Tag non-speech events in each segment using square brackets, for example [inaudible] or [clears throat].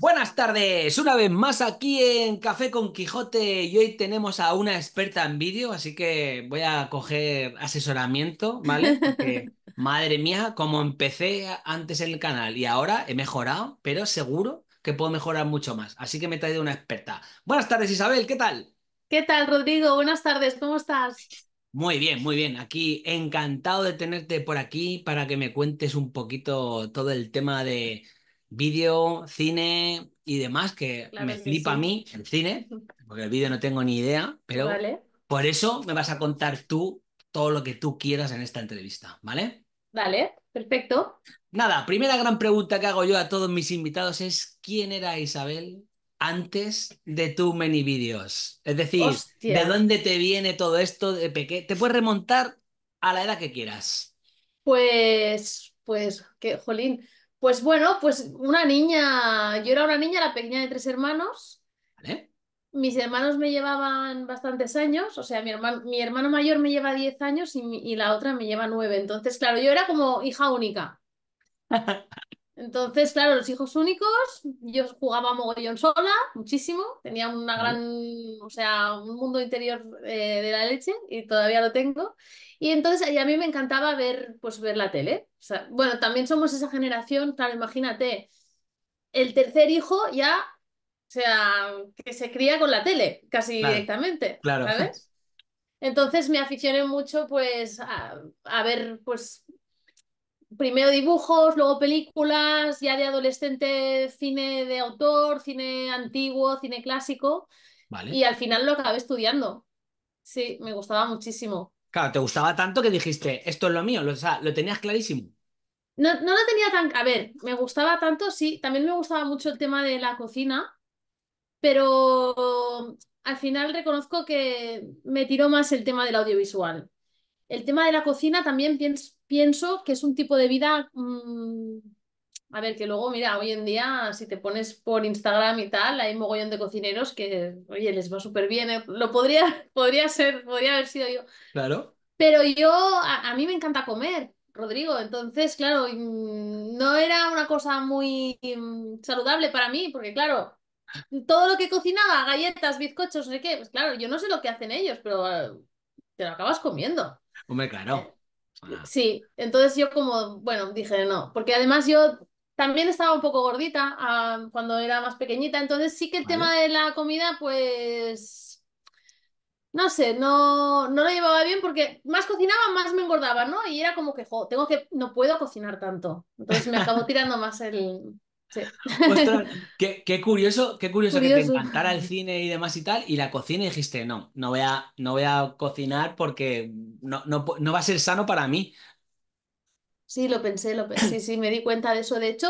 Buenas tardes, una vez más aquí en Café con Quijote y hoy tenemos a una experta en vídeo, así que voy a coger asesoramiento, ¿vale? Porque, [laughs] madre mía, como empecé antes en el canal y ahora he mejorado, pero seguro que puedo mejorar mucho más, así que me he traído una experta. Buenas tardes, Isabel, ¿qué tal? ¿Qué tal, Rodrigo? Buenas tardes, ¿cómo estás? Muy bien, muy bien. Aquí encantado de tenerte por aquí para que me cuentes un poquito todo el tema de vídeo, cine y demás, que Claro me que flipa a mí el cine, [laughs] porque el vídeo no tengo ni idea, pero Vale, por eso me vas a contar tú todo lo que tú quieras en esta entrevista, ¿vale? vale, perfecto. Nada, primera gran pregunta que hago yo a todos mis invitados es ¿quién era Isabel antes de tu mini vídeos? Es decir, ¿de dónde te viene todo esto de pequeño? Te puedes remontar a la edad que quieras, pues, pues, qué, jolín. Pues bueno, pues una niña, yo era una niña, la pequeña de tres hermanos. ¿vale? Mis hermanos me llevaban bastantes años, o sea, mi hermano, mi hermano mayor me lleva 10 años y, mi- y la otra me lleva 9. Entonces, claro, yo era como hija única. [laughs] Entonces, claro, los hijos únicos, yo jugaba mogollón sola, muchísimo, tenía una gran, o sea, un mundo interior eh, de la leche y todavía lo tengo. Y entonces y a mí me encantaba ver, pues, ver la tele. O sea, bueno, también somos esa generación, claro, imagínate, el tercer hijo ya, o sea, que se cría con la tele, casi Claro, directamente, claro. ¿sabes? [laughs] Entonces me aficioné mucho, pues, a, a ver, pues, primero dibujos, luego películas, ya de adolescente cine de autor, cine antiguo, cine clásico, Vale. y al final lo acabé estudiando. Sí, me gustaba muchísimo. Claro, te gustaba tanto que dijiste, esto es lo mío, lo, o sea, lo tenías clarísimo. No, no lo tenía tan... A ver, me gustaba tanto, sí, también me gustaba mucho el tema de la cocina, pero al final reconozco que me tiró más el tema del audiovisual. El tema de la cocina también piens- pienso que es un tipo de vida mm, A ver, que luego, mira, hoy en día, si te pones por Instagram y tal, hay mogollón de cocineros que, oye, les va súper bien. ¿eh? Lo podría, [laughs] podría ser, podría haber sido yo. Claro. Pero yo, a, a mí me encanta comer, Rodrigo. Entonces, claro, mm, no era una cosa muy mm, saludable para mí, porque claro, todo lo que cocinaba, galletas, bizcochos, no sé qué, pues claro, yo no sé lo que hacen ellos, pero eh, te lo acabas comiendo. Hombre, claro. Ah, Sí, entonces yo como, bueno, dije no, porque además yo también estaba un poco gordita ah, cuando era más pequeñita, entonces sí que el tema de la comida, pues, no sé, no, no lo llevaba bien porque más cocinaba, más me engordaba, ¿no? Y era como que, jo, tengo que, no puedo cocinar tanto, entonces me acabó [laughs] tirando más el... Sí. Ostras, [laughs] qué, qué curioso, qué curioso que te encantara el cine y demás y tal, y la cocina y dijiste, no, no voy a, no voy a cocinar porque no, no, no va a ser sano para mí. Sí, lo pensé, lo pensé, sí, sí, me di cuenta de eso. De hecho,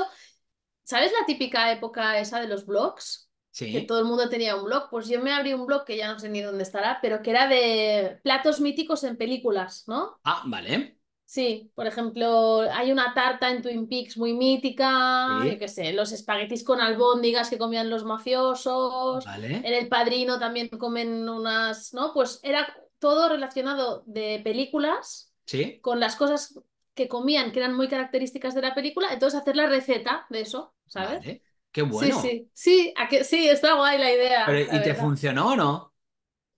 ¿sabes la típica época esa de los blogs? Que Sí. todo el mundo tenía un blog. Pues yo me abrí un blog que ya no sé ni dónde estará, pero que era de platos míticos en películas, ¿no? Ah, vale. Sí, por ejemplo, hay una tarta en Twin Peaks muy mítica, yo Sí. qué sé, los espaguetis con albóndigas que comían los mafiosos, Vale. en El Padrino también comen unas, ¿no? Pues era todo relacionado de películas Sí. con las cosas que comían que eran muy características de la película, entonces hacer la receta de eso, ¿sabes? Vale. Qué Sí, bueno. sí, sí, a que, sí, está guay la Pero, idea, la ¿y te funcionó o no?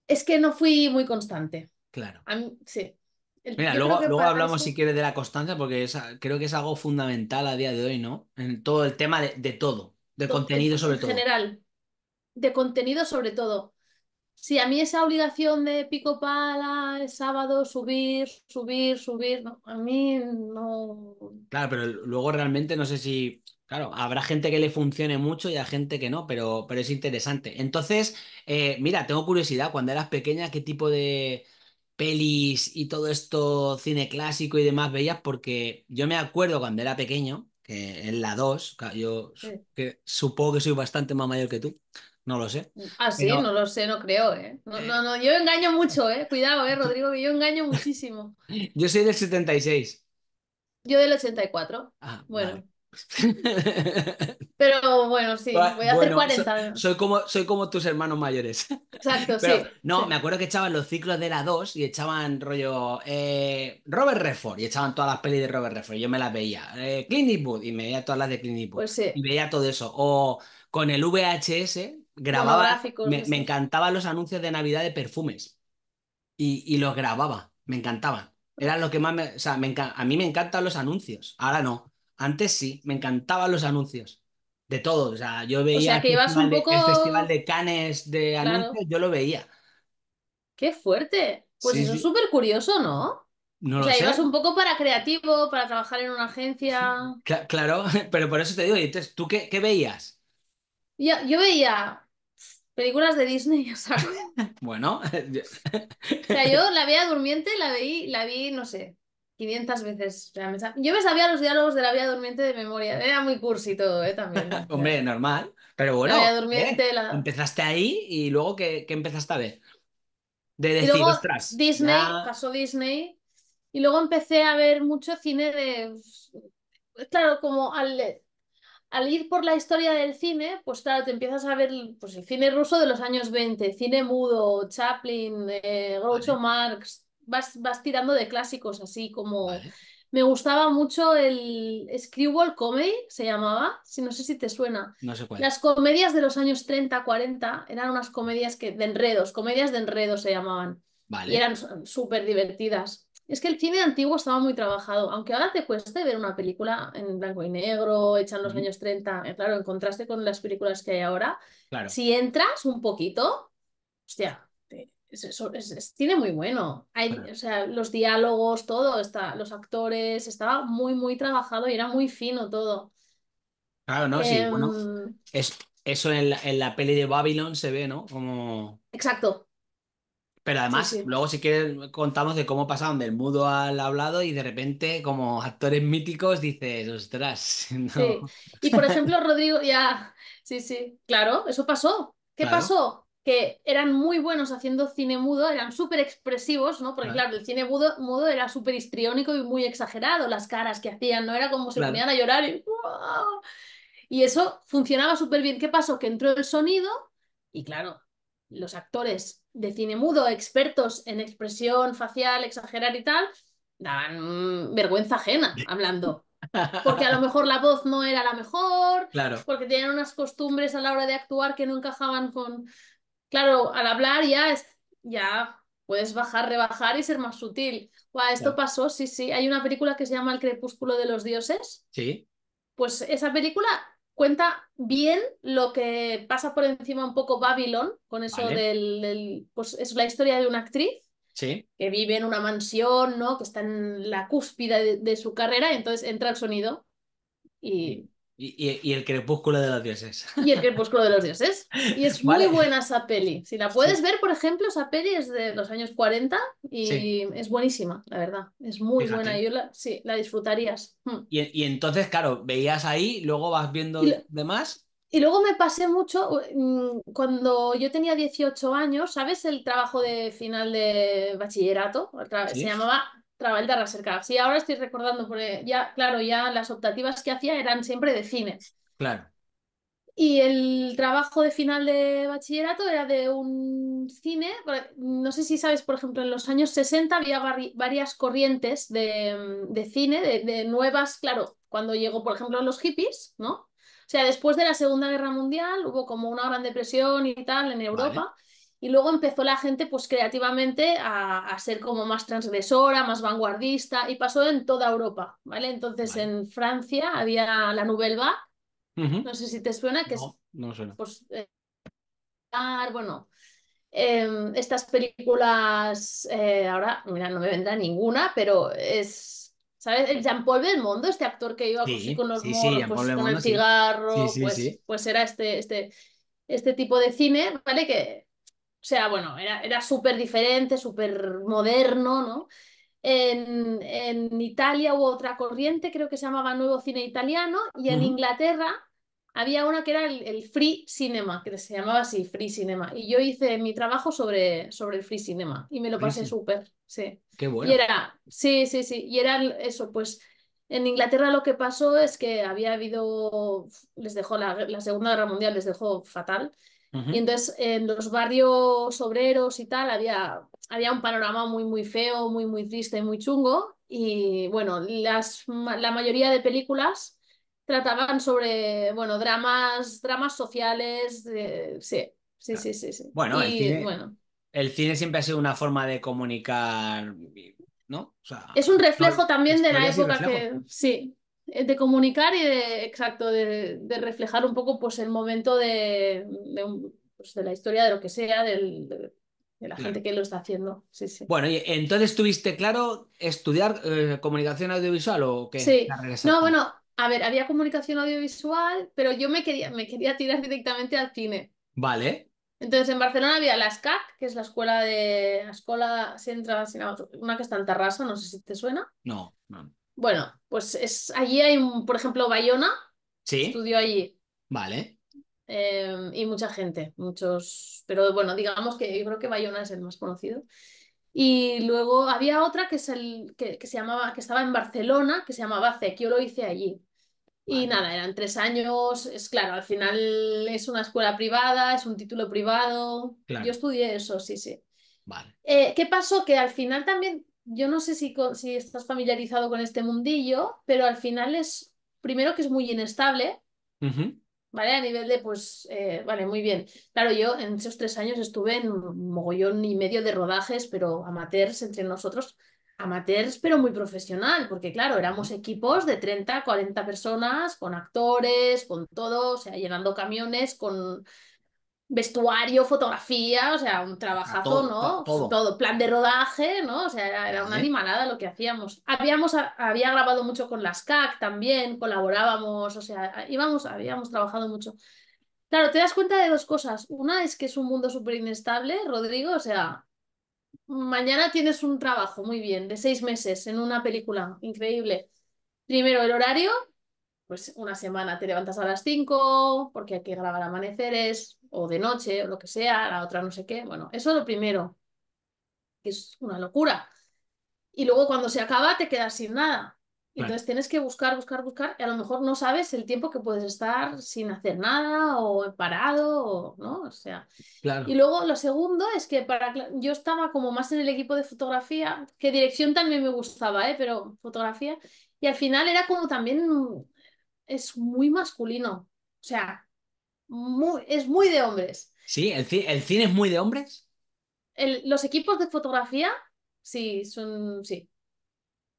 Es que no fui muy constante. Claro. A mí- sí. El- Mira, luego, luego hablamos si quieres de la constancia, porque es, creo que es algo fundamental a día de hoy, ¿no? En todo el tema de, de todo, de en, contenido sobre en todo. general, de contenido sobre todo. Sí, a mí esa obligación de pico pala, el sábado, subir, subir, subir, no, a mí no. Claro, pero luego realmente no sé si, claro, habrá gente que le funcione mucho y a gente que no, pero, pero es interesante. Entonces, eh, mira, tengo curiosidad, cuando eras pequeña, ¿qué tipo de pelis y todo esto, cine clásico y demás veías? Porque yo me acuerdo cuando era pequeño, que en la 2, claro, yo sí. que supongo que soy bastante más mayor que tú, no lo sé, Ah, sí, no lo sé, no creo, ¿eh? No, no, eh, no, yo engaño mucho, ¿eh? Cuidado, ¿eh, [laughs] Rodrigo? Que yo engaño muchísimo. yo soy del 76. Yo del 84. Ah, Bueno, vale. [laughs] Pero bueno, sí, voy a hacer Bueno, so- 40. soy como, soy como tus hermanos mayores. Exacto, [laughs] sí. No, sí. me acuerdo que echaban los ciclos de la 2 y echaban rollo eh, Robert Redford y echaban todas las pelis de Robert Redford. Yo me las veía. Eh, Clint Eastwood y me veía todas las de Clint Eastwood. Pues sí. Y veía todo eso. O con el VHS grababa. Me, encantaban los anuncios de Navidad de perfumes. Y, y los grababa. Me encantaban. Era lo que más me. O sea, me a mí me encantan los anuncios. Ahora no. Antes sí, me encantaban los anuncios. De todo. O sea, yo veía sea, el, ibas festival de, poco- el festival de Cannes de Claro. anuncios, yo lo veía. Qué fuerte. Pues Sí, eso sí. es súper curioso, ¿no? No O sea, ibas un poco para creativo, para trabajar en una agencia. Cla- claro, [laughs] pero por eso te digo, y entonces, ¿tú qué, qué veías? Yo, yo veía películas de Disney, [laughs] o sea, Bueno, [laughs] o sea, yo la Bella Durmiente la vi, la vi, no sé, 500 veces. O sea, me sa- yo me sabía los diálogos de la Bella Durmiente de memoria. Era muy cursi todo, ¿eh? También. [laughs] hombre, normal. Pero bueno, La Bella ¿eh? Durmiente, la- empezaste ahí y luego ¿qué, qué empezaste a ver? De Y decir, luego ostras, Disney, ya- pasó Disney, y luego empecé a ver mucho cine de... Claro, como al, al ir por la historia del cine, pues claro, te empiezas a ver pues, el cine ruso de los años 20, cine mudo, Chaplin, eh, Groucho Marx, vas, vas tirando de clásicos así como... Vale, Me gustaba mucho el Screwball Comedy, se llamaba, si no sé si te suena. no sé cuál. Las comedias de los años 30, 40 eran unas comedias que, de enredos, comedias de enredos se llamaban. Vale, Y eran súper divertidas. Es que el cine antiguo estaba muy trabajado, aunque ahora te cueste ver una película en blanco y negro, hecha en los Ujú. años 30, eh, claro, en contraste con las películas que hay ahora. claro. Si entras un poquito, hostia, es, es- es cine muy bueno. Hay, o sea, los diálogos, todo, está, los actores, estaba muy, muy trabajado y era muy fino todo. Claro, no, sí, bueno, Em, es, eso en la, en la peli de Babylon se ve, ¿no? Como... exacto, Pero además, sí. luego si quieres contamos de cómo pasaron del mudo al hablado y de repente como actores míticos dices, ostras, [laughs] no. Sí. Y por ejemplo, Rodrigo, ya, sí, sí, claro, eso pasó. ¿Qué Claro. pasó? Que eran muy buenos haciendo cine mudo, eran súper expresivos, ¿no? Porque Claro. claro, el cine mudo, mudo era súper histriónico y muy exagerado, las caras que hacían, ¿no? Era como se Claro. ponían a llorar y... Y eso funcionaba súper bien. ¿Qué pasó? Que entró el sonido y claro, los actores de cine mudo, expertos en expresión facial, exagerar y tal, daban mm, vergüenza ajena hablando. [laughs] Porque a lo mejor la voz no era la mejor, Claro, porque tenían unas costumbres a la hora de actuar que no encajaban con... Claro, al hablar ya, es... ya puedes bajar, rebajar y ser más sutil. Buah, esto Claro. pasó, sí, sí. Hay una película que se llama El crepúsculo de los dioses. sí, Pues esa película cuenta bien lo que pasa por encima un poco Babylon, con eso Vale. del, del- Pues es la historia de una actriz sí, que vive en una mansión, ¿no? Que está en la cúspide de, de su carrera y entonces entra el sonido y, y, y- y el crepúsculo de los dioses. y el crepúsculo de los dioses. Y es [laughs] Vale. muy buena esa peli. Si la puedes Sí. ver, por ejemplo, esa peli es de los años 40 y Sí. es buenísima, la verdad. Es muy Fíjate. buena. Yo la, sí, la disfrutarías. Hmm. Y, y entonces, claro, veías ahí, luego vas viendo lo- demás. Y luego me pasé mucho, mm, cuando yo tenía 18 años, ¿sabes? El trabajo de final de bachillerato, se llamaba Treball de recercar. Sí, ahora estoy recordando, porque ya, claro, ya las optativas que hacía eran siempre de cine. Claro, Y el trabajo de final de bachillerato era de un cine, por- no sé si sabes, por ejemplo, en los años 60 había vari- varias corrientes de, de cine, de, de nuevas, claro, cuando llegó, por ejemplo, los hippies, ¿no? O sea, después de la Segunda Guerra Mundial hubo como una gran depresión y tal en Europa. Y luego empezó la gente, pues creativamente, a, a ser como más transgresora, más vanguardista, y pasó en toda Europa, ¿vale? Entonces, Vale. en Francia había la Nouvelle Vague, no sé si te suena, que es No, no suena. pues, eh, bueno, em, estas películas, eh, ahora, mira, no me vendrá ninguna, pero es, ¿sabes? El Jean-Paul Belmondo, este actor que iba Sí, así con los sí, sí, Jean-Paul pues, con el sí. cigarro, Sí, sí, pues, sí. pues era este, este, este tipo de cine, ¿vale? Que, o sea, bueno, era, era súper diferente, súper moderno, ¿no? En, en Italia hubo otra corriente, creo que se llamaba Nuevo Cine Italiano, y en. Inglaterra había una que era el, el Free Cinema, que se llamaba así, Free Cinema. Y yo hice mi trabajo sobre, sobre el Free Cinema y me lo pasé súper, sí. Qué Y bueno. era, sí, sí, sí, y era eso, pues En Inglaterra lo que pasó es que había habido, les dejó la, la Segunda Guerra Mundial, les dejó fatal. Y entonces en los barrios obreros y tal había, había un panorama muy, muy feo, muy, muy triste, muy chungo. Y bueno, las, la mayoría de películas trataban sobre, bueno, dramas, dramas sociales. de- sí, sí, sí, sí, sí. Bueno, el cine, bueno, el cine siempre ha sido una forma de comunicar, ¿no? O sea, es un reflejo no- también de la época que, sí, eh, de comunicar y de, exacto, de, de reflejar un poco pues el momento de, de, un- pues, de la historia, de lo que sea, del, de, de la gente que lo está haciendo. Sí, sí. Bueno, y entonces tuviste claro estudiar eh, comunicación audiovisual o qué? Sí, no, bueno, a ver, había comunicación audiovisual, pero yo me quería, me quería tirar directamente al cine. Vale, Entonces en Barcelona había la SCAC, que es la escuela de la escuela una que está en Tarrasa, no sé si te suena. no, no. Bueno, pues es allí hay un, por ejemplo, Bayona, Sí, estudió allí. vale, eh, y mucha gente, muchos, pero bueno, digamos que yo creo que Bayona es el más conocido. Y luego había otra que, es el, que, que se llamaba, que estaba en Barcelona, que se llamaba CEC, yo lo hice allí. Y nada, eran tres años, es claro, al final es una escuela privada, es un título privado. Yo claro, estudié eso, sí, sí. vale. Eh, ¿qué pasó? Que al final también, yo no sé si, con- si estás familiarizado con este mundillo, pero al final es, primero que es muy inestable, ¿vale? A nivel de, pues, eh, vale, muy bien. Claro, yo en esos tres años estuve en un mogollón y medio de rodajes, pero amateurs entre nosotros, amateurs, pero muy profesional, porque claro, éramos equipos de 30, 40 personas, con actores, con todo, o sea, llenando camiones, con vestuario, fotografía, o sea, un trabajazo, todo, to- ¿no? todo. Todo, plan de rodaje, ¿no? O sea, era, era una animalada lo que hacíamos. Habíamos, había grabado mucho con las CAC también, colaborábamos, o sea, íbamos, habíamos trabajado mucho. Claro, te das cuenta de dos cosas. Una es que es un mundo súper inestable, Rodrigo, o sea, mañana tienes un trabajo muy bien, de seis meses en una película, increíble. Primero, el horario, pues una semana te levantas a las 5 porque hay que grabar amaneceres o de noche o lo que sea, la otra no sé qué. Bueno, eso es lo primero, que es una locura. Y luego cuando se acaba te quedas sin nada. Y claro, Entonces tienes que buscar, buscar, buscar y a lo mejor no sabes el tiempo que puedes estar sin hacer nada o parado o no, o sea. Y claro. luego lo segundo es que para yo estaba como más en el equipo de fotografía, que dirección también me gustaba, ¿eh? Pero fotografía y al final era como también es muy masculino. O sea, muy, es muy de hombres. Sí, el, ci- el cine es muy de hombres. El- los equipos de fotografía, sí, son, sí.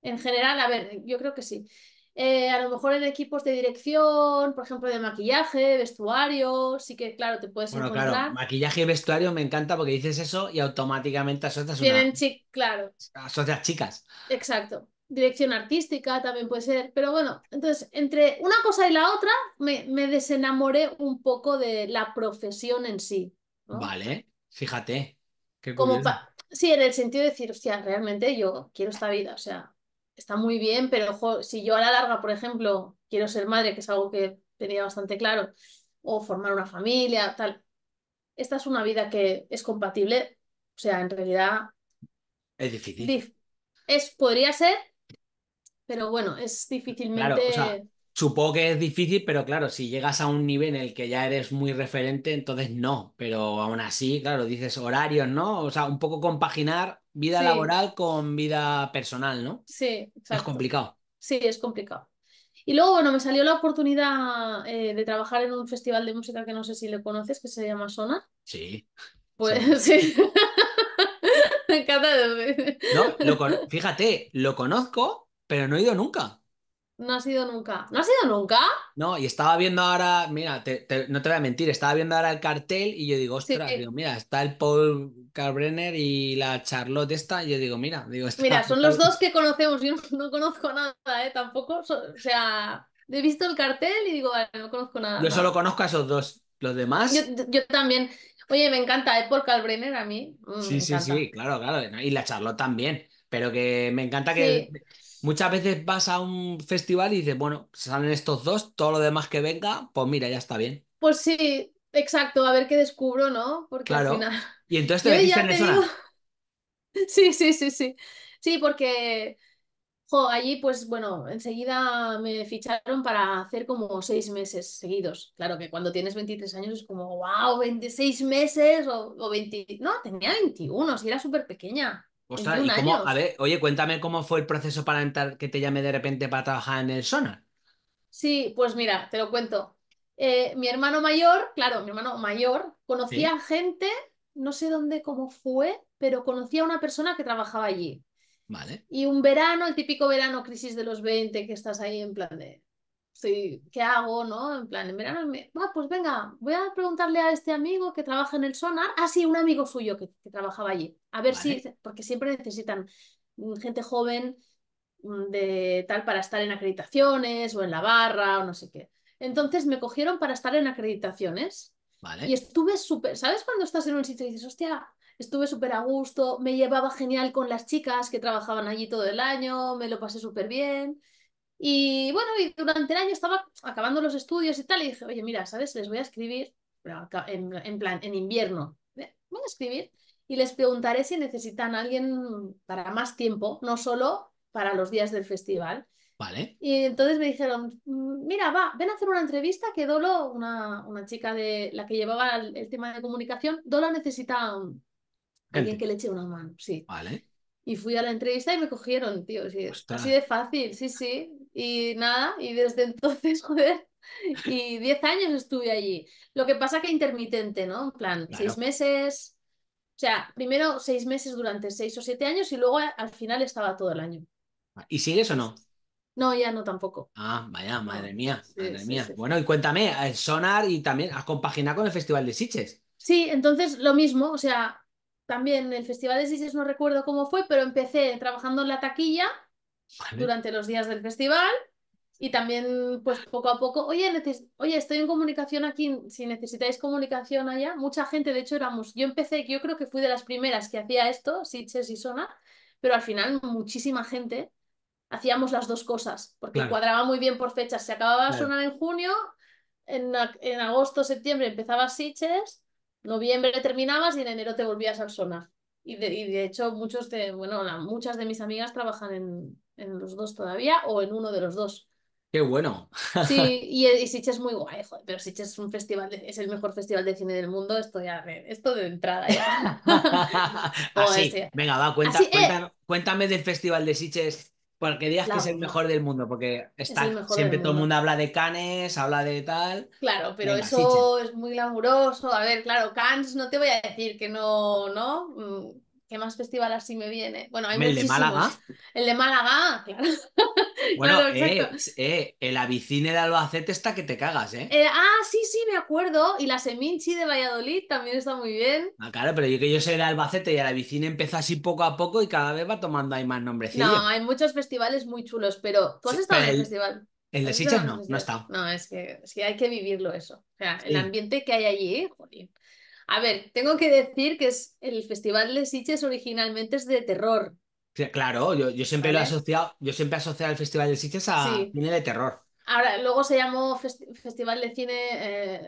En general, a ver, yo creo que sí. Eh, a lo mejor en equipos de dirección, por ejemplo, de maquillaje, vestuario, sí que, claro, te puedes Bueno, claro, encontrar. maquillaje y vestuario me encanta porque dices eso y automáticamente asocias una, Tienen chic, claro, asocias chicas. exacto. Dirección artística también puede ser. Pero bueno, entonces, entre una cosa y la otra, me, me desenamoré un poco de la profesión en sí, ¿no? Vale, fíjate, qué Como. Sí, en el sentido de decir, hostia, realmente yo quiero esta vida, o sea, está muy bien, pero ojo, si yo a la larga, por ejemplo, quiero ser madre, que es algo que tenía bastante claro, o formar una familia, tal, esta es una vida que es compatible, o sea, en realidad Es difícil. dif- es, podría ser, pero bueno, es Claro, o sea, difícilmente, supongo que es difícil, pero claro, si llegas a un nivel en el que ya eres muy referente, entonces no. Pero aún así, claro, dices horarios, ¿no? O sea, un poco compaginar vida sí, laboral con vida personal, ¿no? sí, Es exacto, complicado. sí, es complicado. Y luego, bueno, me salió la oportunidad eh, de trabajar en un festival de música que no sé si le conoces, que se llama Sonar. Sí. Pues [laughs] sí. Me encanta. No, lo fíjate, lo conozco, pero no he ido nunca. No has ido nunca. ¿No has ido nunca? No, y estaba viendo ahora, mira, te- te- no te voy a mentir, estaba viendo ahora el cartel y yo digo, Sí. ostras, digo, mira, está el Paul Kalkbrenner y la Charlotte esta, y yo digo, mira, digo, está, Mira, son los dos que conocemos. Yo no, no conozco nada, ¿eh? Tampoco. So- o sea, he visto el cartel y digo, vale, no conozco nada. yo solo No. conozco a esos dos, los demás, yo también. Oye, me encanta, ¿eh? Paul Kalkbrenner a mí. mm, sí, sí, encanta. sí, claro, claro, y la Charlotte también, pero que me encanta que Sí. Muchas veces vas a un festival y dices, bueno, salen estos dos, todo lo demás que venga, pues mira, ya está bien, Pues sí, exacto. A ver qué descubro, ¿no? Porque al claro, final. y entonces [laughs] te metiste en te eso, digo. [laughs] Sí, sí, sí, sí. Sí, porque. Jo, allí, pues bueno, enseguida me ficharon para hacer como seis meses seguidos. Claro que cuando tienes 23 años es como, wow, 26 meses o, o 20. No, tenía 21, si era súper pequeña. Ostras, 21 ¿y cómo? A ver, oye, cuéntame cómo fue el proceso para entrar, que te llame de repente para trabajar en el Sonar. Sí, pues mira, te lo cuento. Eh, mi hermano mayor, claro, mi hermano mayor, conocía Sí, gente, no sé dónde, cómo fue, pero conocía a una persona que trabajaba allí. vale, Y un verano, el típico verano crisis de los 20 que estás ahí en plan de, ¿qué hago, no? En plan, en verano, me, "Ah, pues venga, voy a preguntarle a este amigo que trabaja en el Sonar. Ah, sí, un amigo suyo que, que trabajaba allí. A ver si, porque siempre necesitan mm, gente joven mm, de tal para estar en acreditaciones o en la barra o no sé qué. Entonces me cogieron para estar en acreditaciones y estuve súper, ¿sabes cuando estás en un sitio y dices, hostia, estuve súper a gusto, me llevaba genial con las chicas que trabajaban allí todo el año, me lo pasé súper bien. Y bueno, y durante el año estaba acabando los estudios y tal, y dije, oye, mira, ¿sabes? Les voy a escribir, en, en plan, en invierno, eh, voy a escribir y les preguntaré si necesitan a alguien para más tiempo, no solo para los días del festival. vale. Y entonces me dijeron, "Mm, mira, va, ven a hacer una entrevista que Dolo, una, una chica de la que llevaba el, el tema de comunicación, Dolo necesita alguien que le eche una mano, sí. vale, Y fui a la entrevista y me cogieron, tío, sí, así de fácil, sí, sí. Y nada, y desde [laughs] entonces, joder, y 10 años estuve allí. Lo que pasa que intermitente, ¿no? En plan, seis meses, o sea, primero seis meses durante seis o siete años y luego al final estaba todo el año. ¿Y sigues o no? No, ya no tampoco. Ah, vaya, madre mía, sí, madre sí, mía. sí. Bueno, y cuéntame, el Sonar y también has compaginado con el Festival de Sitges. Sí, entonces lo mismo, o sea, también el Festival de Sitges no recuerdo cómo fue, pero empecé trabajando en la taquilla Vale, durante los días del festival y también pues poco a poco, oye, neces- oye, estoy en comunicación aquí, si necesitáis comunicación allá, mucha gente, de hecho éramos, yo empecé, yo creo que fui de las primeras que hacía esto, Sitges y Sonar, pero al final muchísima gente hacíamos las dos cosas, porque claro, cuadraba muy bien por fechas, se acababa de claro. sonar en junio, en, en agosto, septiembre empezabas Sitges, noviembre terminabas y en enero te volvías al sonar. Y de, y de hecho, muchos de, bueno, la- muchas de mis amigas trabajan en, en los dos todavía o en uno de los dos. Qué bueno. Sí, [laughs] y, y Sitges es muy guay, joder, pero Sitges es un festival, de- es el mejor festival de cine del mundo, esto ya, de- esto de entrada ya. [laughs] Así, sí. venga, va, cuenta, Así, eh, cuéntame del Festival de Sitges, porque digas que es el mejor del mundo, porque está, siempre todo el mundo habla de Cannes, habla de tal. Claro, pero Venga, Sitges. eso es muy glamuroso. A ver, claro, Cannes no te voy a decir que no, ¿no? ¿Qué más festival así me viene? Bueno, hay El de Málaga. El de Málaga, [laughs] claro. Bueno, Claro, eh, eh, el Avicine de Albacete está que te cagas, ¿eh? Eh, ah, sí, sí, me acuerdo. Y la Seminci de Valladolid también está muy bien. Ah, claro, pero yo que yo soy de Albacete y el Avicine empezó así poco a poco y cada vez va tomando ahí más nombrecillo. No, hay muchos festivales muy chulos, pero ¿tú has Sí, estado en el el, festival? el de ¿Has estado Sitges no, no he estado. No, es que, es que hay que vivirlo eso. O sea, el ambiente que hay allí, jolín. A ver, tengo que decir que es el Festival de Sitges originalmente es de terror, Sí, Claro, yo, yo siempre lo he ¿vale? asociado, yo siempre he asociado el Festival de Sitges a Sí. cine de terror. Ahora, luego se llamó Festi- Festival de Cine,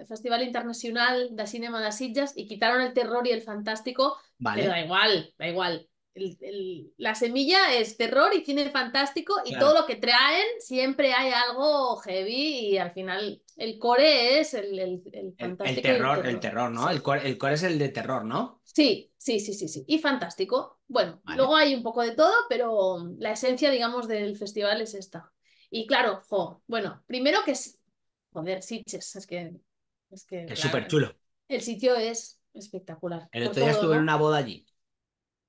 eh, Festival Internacional de Cinema de Sitges y quitaron el terror y el fantástico, pero da ¿Vale? igual, da igual. El- el- la semilla es terror y cine fantástico y todo lo que traen siempre hay algo heavy y al final el core es el, el- el El, el fantástico el terror, el terror. ¿no? Sí. core, el core es el de terror, ¿no? Sí, sí, sí, sí, sí. Y fantástico. Bueno, Vale. luego hay un poco de todo, pero la esencia, digamos, del festival es esta. Y claro, jo, bueno, primero que es, joder, Sitges, es que, es que, Es súper claro, chulo. el sitio es espectacular, El otro día estuve en una boda allí.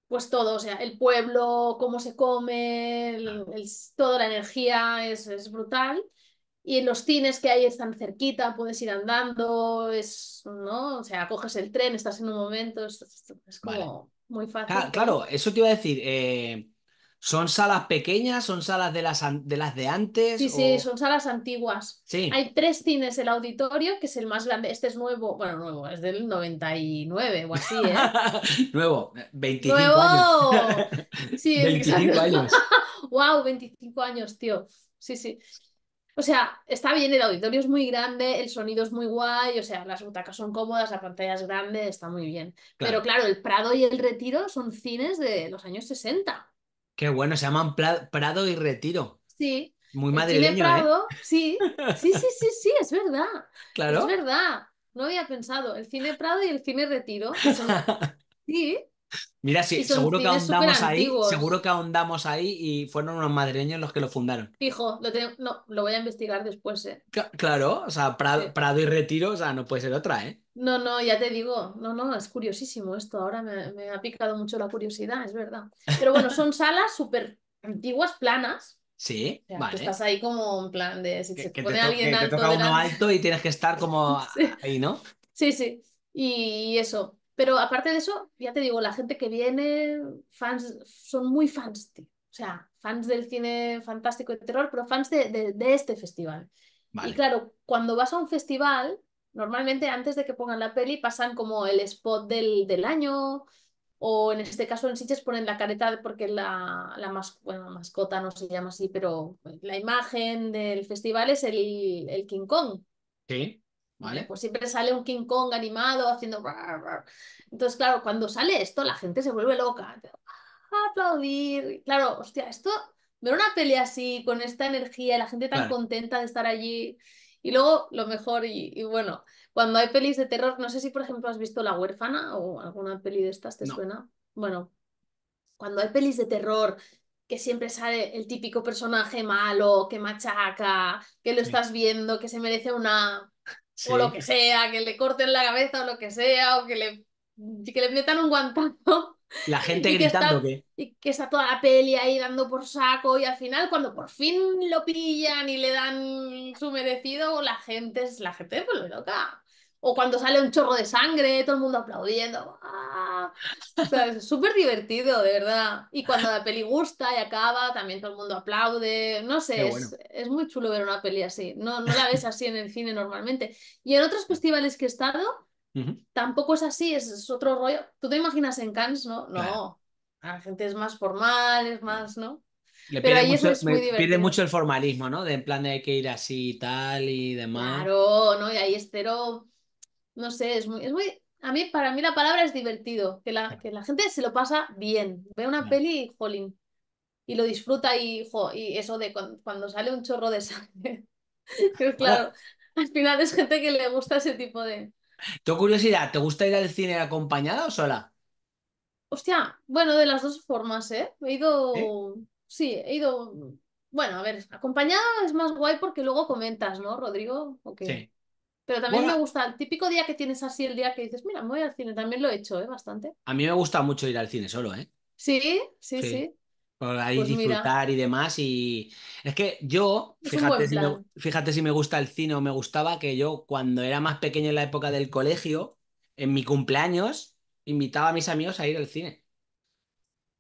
Pues todo, o sea, el pueblo, cómo se come, el- el- toda la energía es, es brutal. Y los cines que hay están cerquita, puedes ir andando, es, ¿no? O sea, coges el tren, estás en un momento, es, es- es vale. como muy fácil Claro, eso te iba a decir. eh, ¿son salas pequeñas? ¿Son salas de las, de las de antes? Sí, sí, son salas antiguas. Sí. Hay tres cines, el auditorio, que es el más grande. Este es nuevo, bueno, nuevo, es del 99 o así, ¿eh? [laughs] Nuevo, 25 años. ¡Nuevo! Sí, [laughs] exacto. 25 años. [laughs] ¡Wow! 25 años, tío. Sí, sí. O sea, está bien, el auditorio es muy grande, el sonido es muy guay, o sea, las butacas son cómodas, la pantalla es grande, está muy bien. Pero Claro. claro, el Prado y el Retiro son cines de los años 60. Qué bueno, se llaman Prado y Retiro. Sí, Muy el Cine madrileño, ¿eh? Prado, [laughs] sí, sí, sí, sí, sí, es verdad, es Claro. verdad. No había pensado, el Cine Prado y el Cine Retiro, son, [laughs] sí, Mira, sí, seguro que ahondamos ahí, seguro que ahondamos ahí y fueron unos madrileños los que lo fundaron. Fijo, lo tengo, no, lo voy a investigar después, ¿eh? Cla- Claro, o sea, Prado, Sí. Prado y Retiro, o sea, no puede ser otra, ¿eh? No, no, ya te digo, no, no, es curiosísimo esto, ahora me, me ha picado mucho la curiosidad, es verdad. Pero bueno, son [laughs] salas súper antiguas, planas, Sí, o sea, que vale. estás ahí como en plan de, si Que, se que te pone alguien que te alto toca uno delante. alto y tienes que estar como [laughs] Sí, ahí, ¿no? sí, sí, y eso. Pero aparte de eso, ya te digo, la gente que viene, fans, son muy fans, tío. O sea, fans del cine fantástico y de terror, pero fans de, de de este festival. Y claro, cuando vas a un festival, normalmente antes de que pongan la peli pasan como el spot del, del año, o en este caso en Sitges ponen la careta porque la, la, mas- bueno, mascota no se llama así, pero la imagen del festival es el, el King Kong. Sí, ¿Vale? Pues siempre sale un King Kong animado haciendo... Entonces, claro, cuando sale esto, la gente se vuelve loca. A aplaudir. Claro, hostia, esto, ver una peli así, con esta energía, la gente tan Claro. contenta de estar allí. Y luego, lo mejor, y, y bueno, cuando hay pelis de terror, no sé si, por ejemplo, has visto La huérfana o alguna peli de estas, ¿te No. suena? Bueno, cuando hay pelis de terror, que siempre sale el típico personaje malo, que machaca, que lo Sí. estás viendo, que se merece una o lo que sea, que le corten la cabeza o lo que sea, o que le, que le metan un guantazo La gente [laughs] y que gritando está, que. y que está toda la peli ahí dando por saco y al final cuando por fin lo pillan y le dan su merecido, la gente es la gente vuelve loca. O cuando sale un chorro de sangre, todo el mundo aplaudiendo. ¡Ah! O sea, es súper divertido, de verdad. Y cuando la peli gusta y acaba, también todo el mundo aplaude. No sé, bueno. es, es muy chulo ver una peli así. No, no la ves así en el cine normalmente. Y en otros festivales que he estado, Ujú. tampoco es así, es, es otro rollo. ¿Tú te imaginas en Cannes? No, Claro. no. La gente es más formal, es más, ¿no? Le Pero ahí eso mucho, es me muy pierde mucho divertido. el formalismo, ¿no? De en plan de hay que ir así y tal y demás. Claro, ¿no? Y ahí estero, no sé, es muy, es muy, a mí, para mí la palabra es divertido, que la, que la gente se lo pasa bien, ve una peli y, jolín, y lo disfruta y, jo, y eso de cuan- cuando, sale un chorro de sangre, [laughs] Ahora, claro, al final es gente que le gusta ese tipo de... tengo curiosidad, ¿te gusta ir al cine acompañada o sola? Hostia, bueno, de las dos formas, ¿eh? He ido, sí, he ido, bueno, a ver, acompañada es más guay porque luego comentas, ¿no, Rodrigo? ¿O qué? Sí. Pero también Bueno, me gusta el típico día que tienes así, el día que dices, mira, me voy al cine, también lo he hecho, ¿eh? Bastante. a mí me gusta mucho ir al cine solo, ¿eh? Sí, sí, Sí. sí. Por ahí Pues mira, disfrutar y demás. Y es que yo, es fíjate si me, fíjate si me gusta el cine o me gustaba que yo cuando era más pequeño en la época del colegio, en mi cumpleaños, invitaba a mis amigos a ir al cine.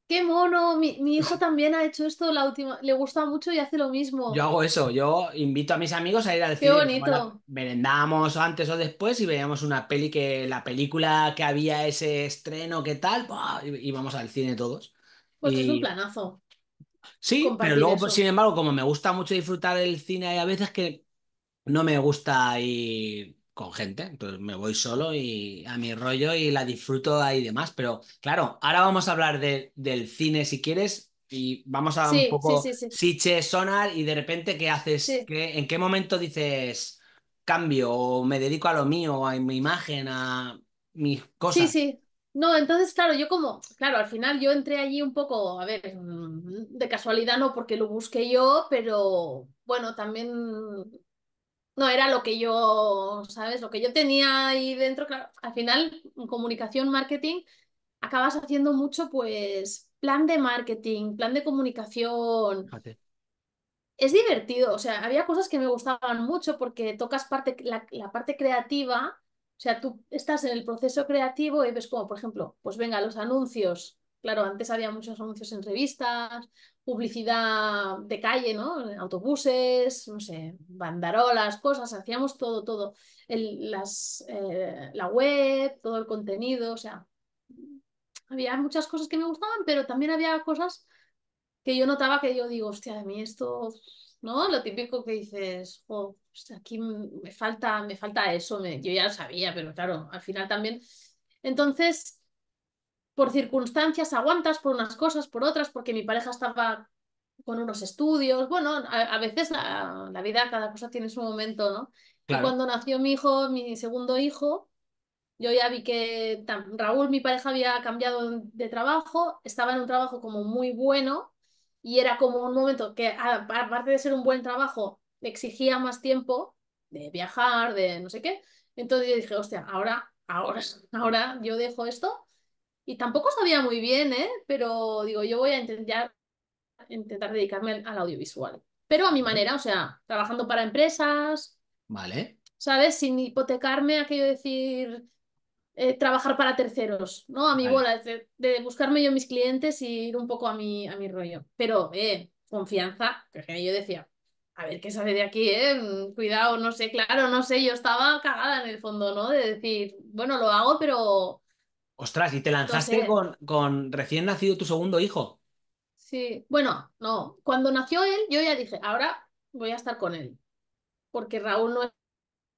¡Qué mono! Mi, mi hijo [laughs] también ha hecho esto la última, le gusta mucho y hace lo Yo mismo. hago eso, yo invito a mis amigos a ir al ¡Qué cine. Bonito! merendamos antes o después y veíamos una peli que la película que había ese estreno, ¿qué tal? ¡buah! Y- Íbamos al cine todos. Pues es un planazo sí, pero luego, sin embargo, como me gusta mucho disfrutar el cine, hay a veces que no me gusta ir con gente, entonces me voy solo y a mi rollo y la disfruto ahí y demás. Pero claro, ahora vamos a hablar de- del cine si quieres y vamos a un Sí, sí, poco sí, sí, Siche, Sonar y de repente ¿qué haces? sí. ¿Qué, en qué momento dices cambio o me dedico a lo mío, a mi imagen, a mis Sí, cosas? sí. No, entonces, claro, yo como, claro, al final yo entré allí un poco, a ver, mm, de casualidad no porque lo busqué yo, pero bueno, también no era lo que yo, ¿sabes? Lo que yo tenía ahí dentro, claro, al final, en comunicación, marketing, acabas haciendo mucho, pues, plan de marketing, plan de comunicación, Fíjate. es divertido, o sea, había cosas que me gustaban mucho porque tocas parte, la, la parte creativa, o sea, tú estás en el proceso creativo y ves como, por ejemplo, pues venga, los anuncios, claro, antes había muchos anuncios en revistas, publicidad de calle, ¿no? Autobuses, no sé, bandarolas, cosas, hacíamos todo, todo, el, las, eh, la web, todo el contenido, o sea, había muchas cosas que me gustaban, pero también había cosas que yo notaba que yo digo, hostia, a mí esto, ¿no? Lo típico que dices, oh, hostia, aquí me falta, me falta eso, me... yo ya lo sabía, pero claro, al final también. Entonces, por circunstancias aguantas por unas cosas, por otras, porque mi pareja estaba con unos estudios. Bueno, a, a veces la, la, vida, cada cosa tiene su momento, ¿no? Claro. Y cuando nació mi hijo, mi segundo hijo, yo ya vi que Raúl, mi pareja, había cambiado de trabajo, estaba en un trabajo como muy bueno y era como un momento que, aparte de ser un buen trabajo, exigía más tiempo de viajar, de no sé qué. Entonces yo dije, hostia, ahora, ahora, [laughs] ahora yo dejo esto. Y tampoco sabía muy bien, ¿eh? Pero digo, yo voy a intentar, intentar dedicarme al audiovisual. Pero a mi manera, o sea, trabajando para empresas. Vale. ¿Sabes? Sin hipotecarme, aquello de decir, eh, trabajar para terceros, ¿no? A mi vale. bola, de, de, buscarme yo mis clientes y ir un poco a mi, a mi rollo. Pero, eh, confianza, que yo decía, a ver qué sale de aquí, ¿eh? Mm, cuidado, no sé, claro, no sé, yo estaba cagada en el fondo, ¿no? De decir, bueno, lo hago, pero... Ostras, ¿y te lanzaste con, con recién nacido tu segundo hijo? Sí, bueno, no, cuando nació él, yo ya dije, ahora voy a estar con él, porque Raúl no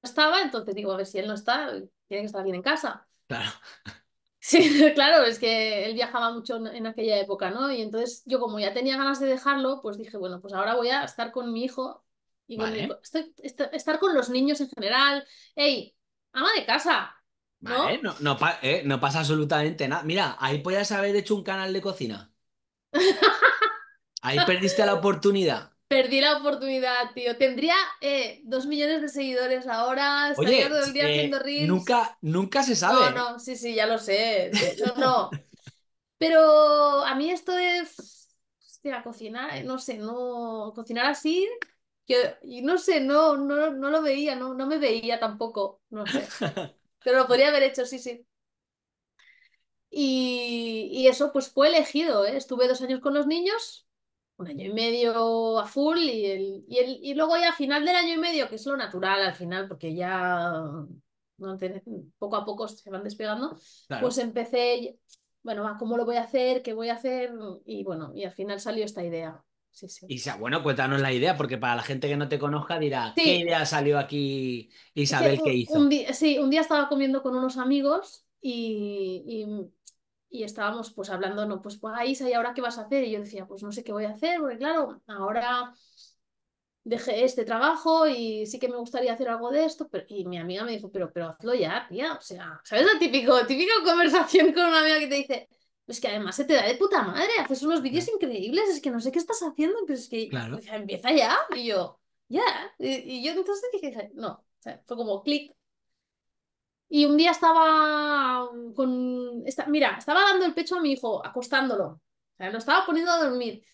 estaba, entonces digo, a ver si él no está, tiene que estar bien en casa. Claro. [laughs] Sí, claro, es que él viajaba mucho en aquella época, ¿no? Y entonces yo como ya tenía ganas de dejarlo, pues dije, bueno, pues ahora voy a estar con mi hijo y con mi, estoy, estar con los niños en general. ¡Ey! Ama de casa. ¿No? Vale, no, no, pa eh, no pasa absolutamente nada. Mira, ahí podías haber hecho un canal de cocina. Ahí perdiste la oportunidad. [laughs] Perdí la oportunidad, tío. Tendría eh, dos millones de seguidores ahora. Estaría Oye, todo el día eh, haciendo reels. Nunca, nunca se sabe. No, no, sí, sí, ya lo sé. De [laughs] hecho, no. Pero a mí esto de hostia, cocinar, no sé, no. Cocinar así. Yo, no sé, no, no, no lo veía, no, no me veía tampoco. No sé. [laughs] Pero lo podría haber hecho, sí, sí. Y, y eso pues fue elegido, ¿eh? Estuve dos años con los niños un año y medio a full y, el, y, el, y luego ya a final del año y medio, que es lo natural al final, porque ya no te, poco a poco se van despegando, Claro. pues empecé, bueno, ¿cómo lo voy a hacer? ¿Qué voy a hacer? Y bueno, y al final salió esta idea. Sí, sea, bueno, pues danos la idea, porque para la gente que no te conozca dirá, Sí. ¿qué idea salió aquí Isabel que hizo? un día, sí, un día estaba comiendo con unos amigos y, y, y estábamos pues hablando, no, pues, pues Isa, ¿y ahora qué vas a hacer? Y yo decía, pues no sé qué voy a hacer, porque claro, ahora dejé este trabajo y sí que me gustaría hacer algo de esto, pero, y mi amiga me dijo, pero, pero hazlo ya, tía, o sea, ¿sabes la típico, típica conversación con una amiga que te dice, es que además se te da de puta madre, haces unos vídeos increíbles, es que no sé qué estás haciendo, pero es que Claro. empieza ya, y yo, ya, y, y yo entonces dije, no, o sea, fue como clic. Y un día estaba con. esta- mira, estaba dando el pecho a mi hijo, acostándolo. O sea, lo estaba poniendo a dormir.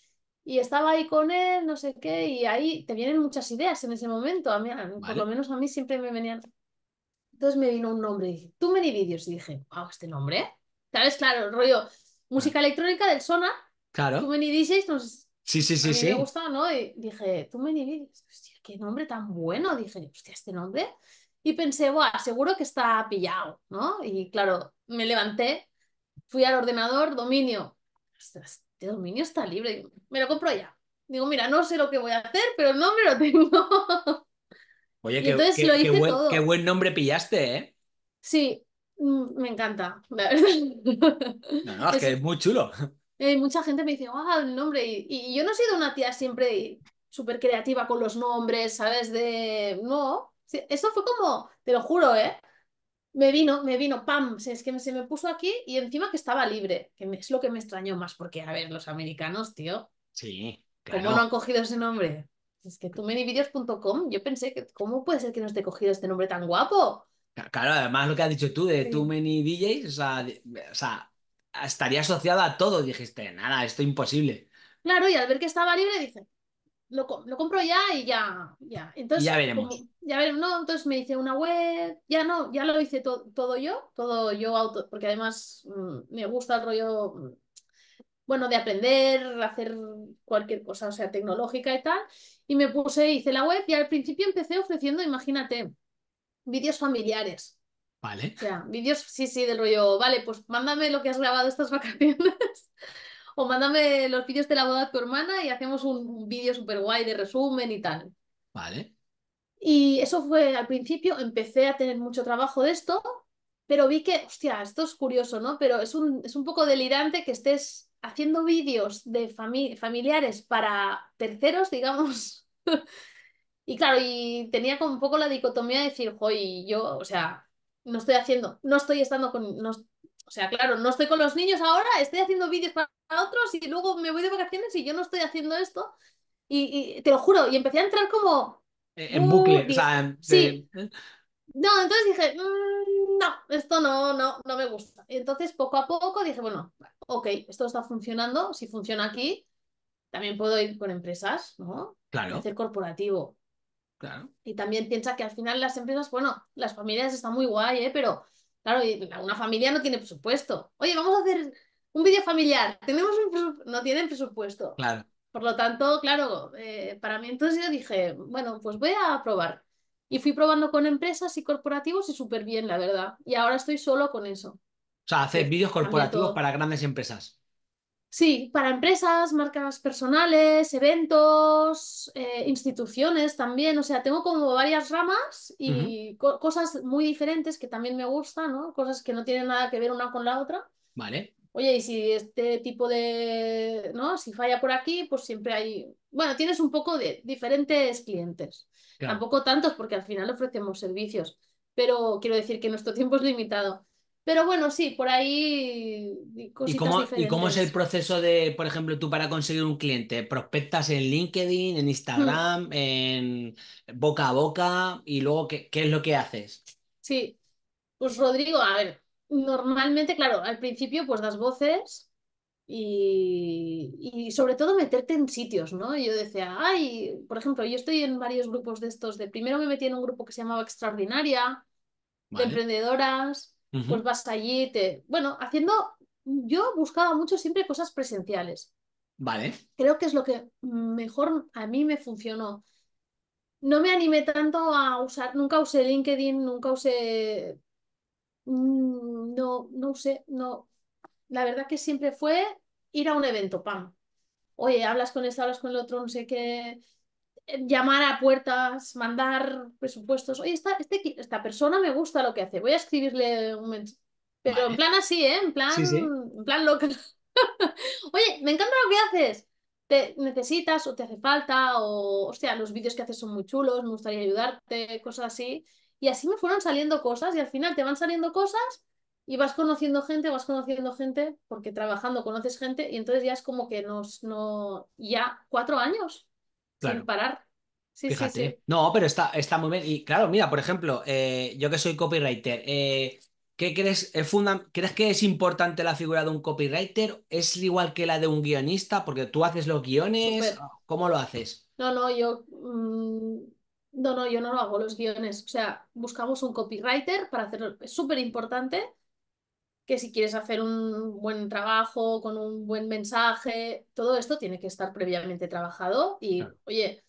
Y estaba ahí con él, no sé qué, y ahí te vienen muchas ideas en ese momento. A mí, a- por Vale. lo menos a mí siempre me venían. Entonces me vino un nombre y dije, Too Many Videos. Y dije, wow, este nombre. ¿Sabes? Claro, el rollo música electrónica del Sonar, Too Claro. Many DJs, nos, Sí, sí, a sí, mí sí. me gusta, ¿no? Y dije, Too Many Videos. Hostia, qué nombre tan bueno. Dije, hostia, este nombre. Y pensé, Buah, seguro que está pillado, ¿no? Y claro, me levanté, fui al ordenador, dominio. Ostras, este dominio está libre. Me lo compro ya. Digo, mira, no sé lo que voy a hacer, pero el nombre lo tengo. Oye, [laughs] qué, entonces qué- lo qué buen, todo. qué buen nombre pillaste, ¿eh? Sí, me encanta, la verdad. No, no, es que Es- muy chulo. eh, mucha gente me dice, ah, el nombre. Y, y yo no he sido una tía siempre súper creativa con los nombres, ¿sabes? De. No. Eso fue como, te lo juro, ¿eh? Me vino, me vino, pam, es que se me puso aquí y encima que estaba libre, que es lo que me extrañó más, porque, a ver, los americanos, tío, Sí, ¿cómo no han cogido ese nombre? Es que tumanyvideos.com, yo pensé que, ¿cómo puede ser que no esté cogido este nombre tan guapo? Claro, además lo que has dicho tú de Sí. Too Many DJs, o sea, de- o sea, estaría asociado a todo. Dijiste, nada, esto es imposible. Claro, y al ver que estaba libre dije, lo, co- lo compro ya y ya, ya. Entonces, ya veremos. como, ya veremos, no, entonces me hice una web, ya no, ya lo hice to- todo yo, todo yo auto, porque además mm, me gusta el rollo, mm, bueno, de aprender, hacer cualquier cosa, o sea, tecnológica y tal, y me puse, hice la web y al principio empecé ofreciendo, imagínate, vídeos familiares. Vale. O sea, vídeos, sí, sí, del rollo, vale, pues mándame lo que has grabado estas [laughs] vacaciones. O mándame los vídeos de la boda de tu hermana y hacemos un, vídeo súper guay de resumen y tal. Vale. Y eso fue al principio, empecé a tener mucho trabajo de esto, pero vi que, hostia, esto es curioso, ¿no? Pero es un, es un poco delirante que estés haciendo vídeos de fami familiares para terceros, digamos. [laughs] y claro, y tenía como un poco la dicotomía de decir, joy, yo, o sea, no estoy haciendo, no estoy estando con, no, o sea, claro, no estoy con los niños ahora, estoy haciendo vídeos para otros y luego me voy de vacaciones y yo no estoy haciendo esto. Y, y te lo juro, y empecé a entrar como... En bucle, o sea, de- sí. No, entonces dije, "Mm, no, esto no, no, no me gusta. Y entonces poco a poco dije, bueno, ok, esto está funcionando, si funciona aquí, también puedo ir con empresas, ¿no? Claro, hacer corporativo. Claro. Y también piensa que al final las empresas, bueno, las familias están muy guay, ¿eh? Pero claro, una familia no tiene presupuesto. Oye, vamos a hacer un vídeo familiar. Tenemos un no tienen presupuesto. Claro. Por lo tanto, claro, eh, para mí entonces yo dije, bueno, pues voy a probar. Y fui probando con empresas y corporativos y súper bien, la verdad. Y ahora estoy solo con eso. O sea, hacer vídeos corporativos para grandes empresas. Sí, para empresas, marcas personales, eventos, eh, instituciones también. O sea, tengo como varias ramas y co- cosas muy diferentes que también me gustan, ¿no? Cosas que no tienen nada que ver una con la otra. Vale. Oye, y si este tipo de, ¿no? Si falla por aquí, pues siempre hay, bueno, tienes un poco de diferentes clientes. Claro. Tampoco tantos porque al final ofrecemos servicios, pero quiero decir que nuestro tiempo es limitado. Pero bueno, sí, por ahí ¿Y cómo, ¿Y cómo es el proceso de, por ejemplo, tú para conseguir un cliente? ¿Prospectas en LinkedIn, en Hmm. Instagram, en boca a boca? ¿Y luego qué, qué es lo que haces? Sí, pues Rodrigo, a ver, normalmente, claro, al principio pues das voces y, y sobre todo meterte en sitios, ¿no? Yo decía, ay, por ejemplo, yo estoy en varios grupos de estos, de primero me metí en un grupo que se llamaba Extraordinaria, de Vale. Pues vas allí, te... Bueno, haciendo, yo buscaba mucho siempre cosas presenciales. Vale. Creo que es lo que mejor a mí me funcionó. No me animé tanto a usar, nunca usé LinkedIn, nunca usé Mm, No, no usé, no. La verdad que siempre fue ir a un evento, pam. Oye, hablas con este, hablas con el otro, no sé qué. Llamar a puertas, mandar presupuestos. Oye, esta, este esta persona me gusta lo que hace. Voy a escribirle un mensaje. Pero en plan así, ¿eh? En plan, Sí, sí. en plan loca. [laughs] Oye, me encanta lo que haces. ¿Te necesitas o te hace falta? O, hostia, los vídeos que haces son muy chulos, me gustaría ayudarte, cosas así. Y así me fueron saliendo cosas y al final te van saliendo cosas y vas conociendo gente, vas conociendo gente, porque trabajando conoces gente y entonces ya es como que nos, no, ya cuatro años sin parar. Sí, sí, Fíjate. sí. No, pero está, está muy bien. Y claro, mira, por ejemplo, eh, yo que soy copywriter, eh, ¿qué crees, es funda- ¿crees que es importante la figura de un copywriter? ¿Es igual que la de un guionista? Porque tú haces los guiones. ¿cómo lo haces? No, no, yo. mm, no, no, yo no lo hago los guiones. O sea, buscamos un copywriter para hacerlo. Es súper importante que si quieres hacer un buen trabajo, con un buen mensaje, todo esto tiene que estar previamente trabajado. Y, Claro. oye,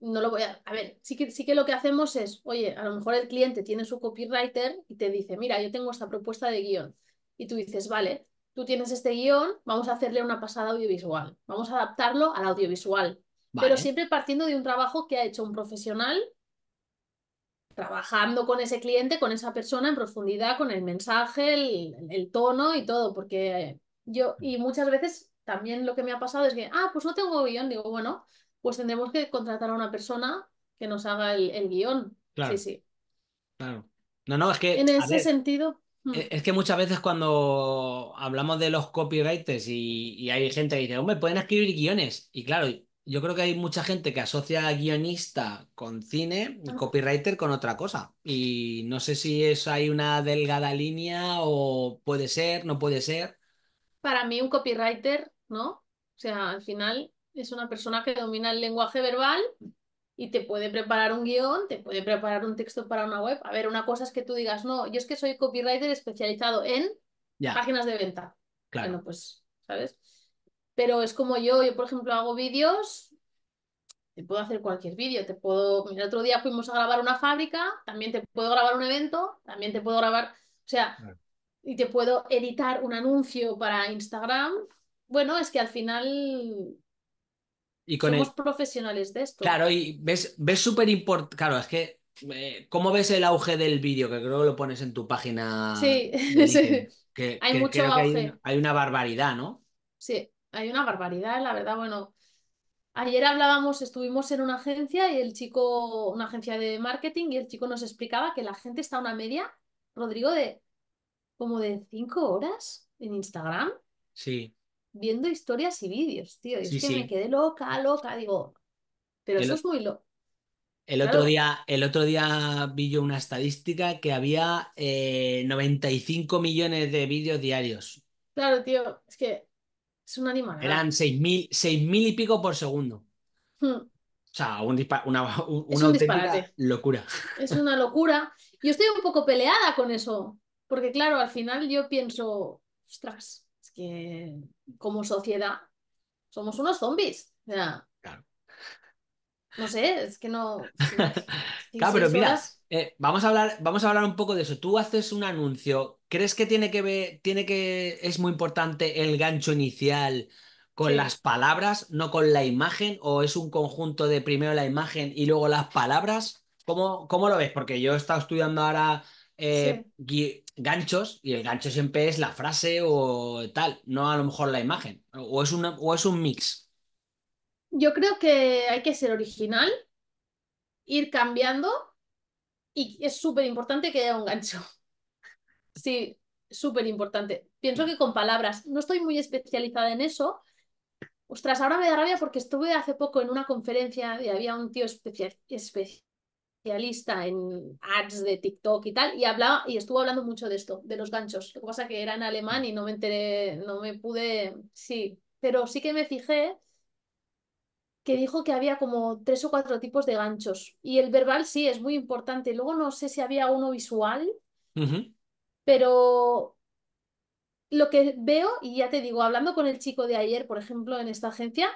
no lo voy a. A ver, sí que, sí que lo que hacemos es, oye, a lo mejor el cliente tiene su copywriter y te dice, mira, yo tengo esta propuesta de guion. Y tú dices, vale, tú tienes este guion, vamos a hacerle una pasada audiovisual. Vamos a adaptarlo al audiovisual pero siempre partiendo de un trabajo que ha hecho un profesional trabajando con ese cliente, con esa persona en profundidad, con el mensaje, el, el tono y todo, porque yo, y muchas veces también lo que me ha pasado es que, ah, pues no tengo guion, digo, bueno, pues tendremos que contratar a una persona que nos haga el, el guion. Sí, claro, sí. claro. No, no, es que, En ese ver, sentido, hmm, e- es que muchas veces cuando hablamos de los copywriters y, y hay gente que dice, hombre, pueden escribir guiones. Y claro, yo creo que hay mucha gente que asocia guionista con cine ah, copywriter con otra cosa. Y no sé si es hay una delgada línea o puede ser, no puede ser. para mí un copywriter, ¿no? O sea, al final es una persona que domina el lenguaje verbal y te puede preparar un guion, te puede preparar un texto para una web. A ver, una cosa es que tú digas, no, yo es que soy copywriter especializado en Ya, páginas de venta. claro, Bueno, pues, ¿sabes? Pero es como yo, yo por ejemplo hago vídeos, te puedo hacer cualquier vídeo, te puedo, el otro día fuimos a grabar una fábrica, también te puedo grabar un evento, también te puedo grabar, o sea, y te puedo editar un anuncio para Instagram. Bueno, es que al final Y con somos el, profesionales de esto. claro, y ves, ves súper importante, claro, es que eh, ¿cómo ves el auge del vídeo? Que creo que lo pones en tu página Sí. [laughs] Que, Hay que mucho hay, auge. un- hay una barbaridad, ¿no? Sí, hay una barbaridad, la verdad. Bueno, ayer hablábamos, estuvimos en una agencia y el chico, una agencia de marketing, y el chico nos explicaba que la gente está a una media, Rodrigo, de como de cinco horas en Instagram Sí, viendo historias y vídeos, tío. Y es sí, que me quedé loca, loca. Digo, pero El, eso es muy loco. el otro día, el otro día vi yo una estadística que había eh, 95 millones de vídeos diarios. claro, tío. Es que es una Eran animalada. seis mil, seis mil y pico por segundo. Hmm, O sea, un una, [laughs] un- un auténtica disparate. locura. Es una locura. Yo estoy un poco peleada con eso, porque claro, al final yo pienso, ostras, es que como sociedad somos unos zombies. O sea, Claro. no sé, es que no, [laughs] Claro, pero mira, eh, vamos a hablar, vamos a hablar un poco de eso. Tú haces un anuncio, ¿crees que tiene que ver, tiene que, es muy importante el gancho inicial con las palabras, no con la imagen? ¿O es un conjunto de primero la imagen y luego las palabras? ¿Cómo, cómo lo ves? Porque yo he estado estudiando ahora eh, sí. ganchos y el gancho siempre es la frase o tal, no a lo mejor la imagen. O es una, o es un mix. Yo creo que hay que ser original, ir cambiando y es súper importante que haya un gancho. [laughs] Sí, súper importante. Pienso que con palabras, no estoy muy especializada en eso. Ostras, ahora me da rabia porque estuve hace poco en una conferencia y había un tío especia- especialista en ads de TikTok y tal, y hablaba, y estuvo hablando mucho de esto, de los ganchos. Lo que pasa que era en alemán y no me enteré, no me pude, sí, pero sí que me fijé que dijo que había como tres o cuatro tipos de ganchos. Y el verbal sí es muy importante. Luego no sé si había uno visual, pero lo que veo, y ya te digo, hablando con el chico de ayer, por ejemplo, en esta agencia,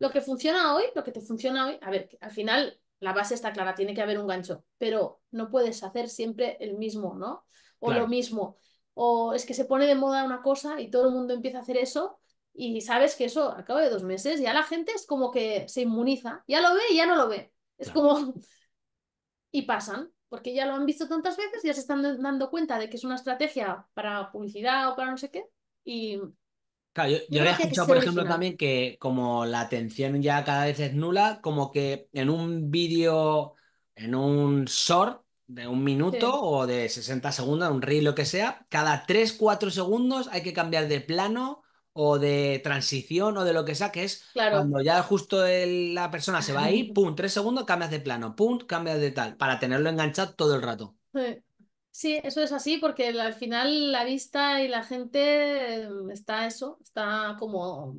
lo que funciona hoy, lo que te funciona hoy, a ver, al final la base está clara, tiene que haber un gancho, pero no puedes hacer siempre el mismo, ¿no? O lo mismo. O es que se pone de moda una cosa y todo el mundo empieza a hacer eso y sabes que eso al cabo de dos meses ya la gente es como que se inmuniza, ya lo ve y ya no lo ve. Es claro. como, [laughs] y pasan, porque ya lo han visto tantas veces, ya se están dando cuenta de que es una estrategia para publicidad o para no sé qué. Y Claro, yo, yo había escuchado, por ejemplo, original. también que como la atención ya cada vez es nula, como que en un vídeo, en un short de un minuto Sí, o de 60 segundos, un reel, lo que sea, cada tres cuatro segundos hay que cambiar de plano o de transición o de lo que sea, que es claro. cuando ya justo el- la persona se va ahí, [laughs] pum, 3 segundos, cambias de plano, pum, cambias de tal, para tenerlo enganchado todo el rato. Sí, eso es así porque al final la vista y la gente eh, está eso, está como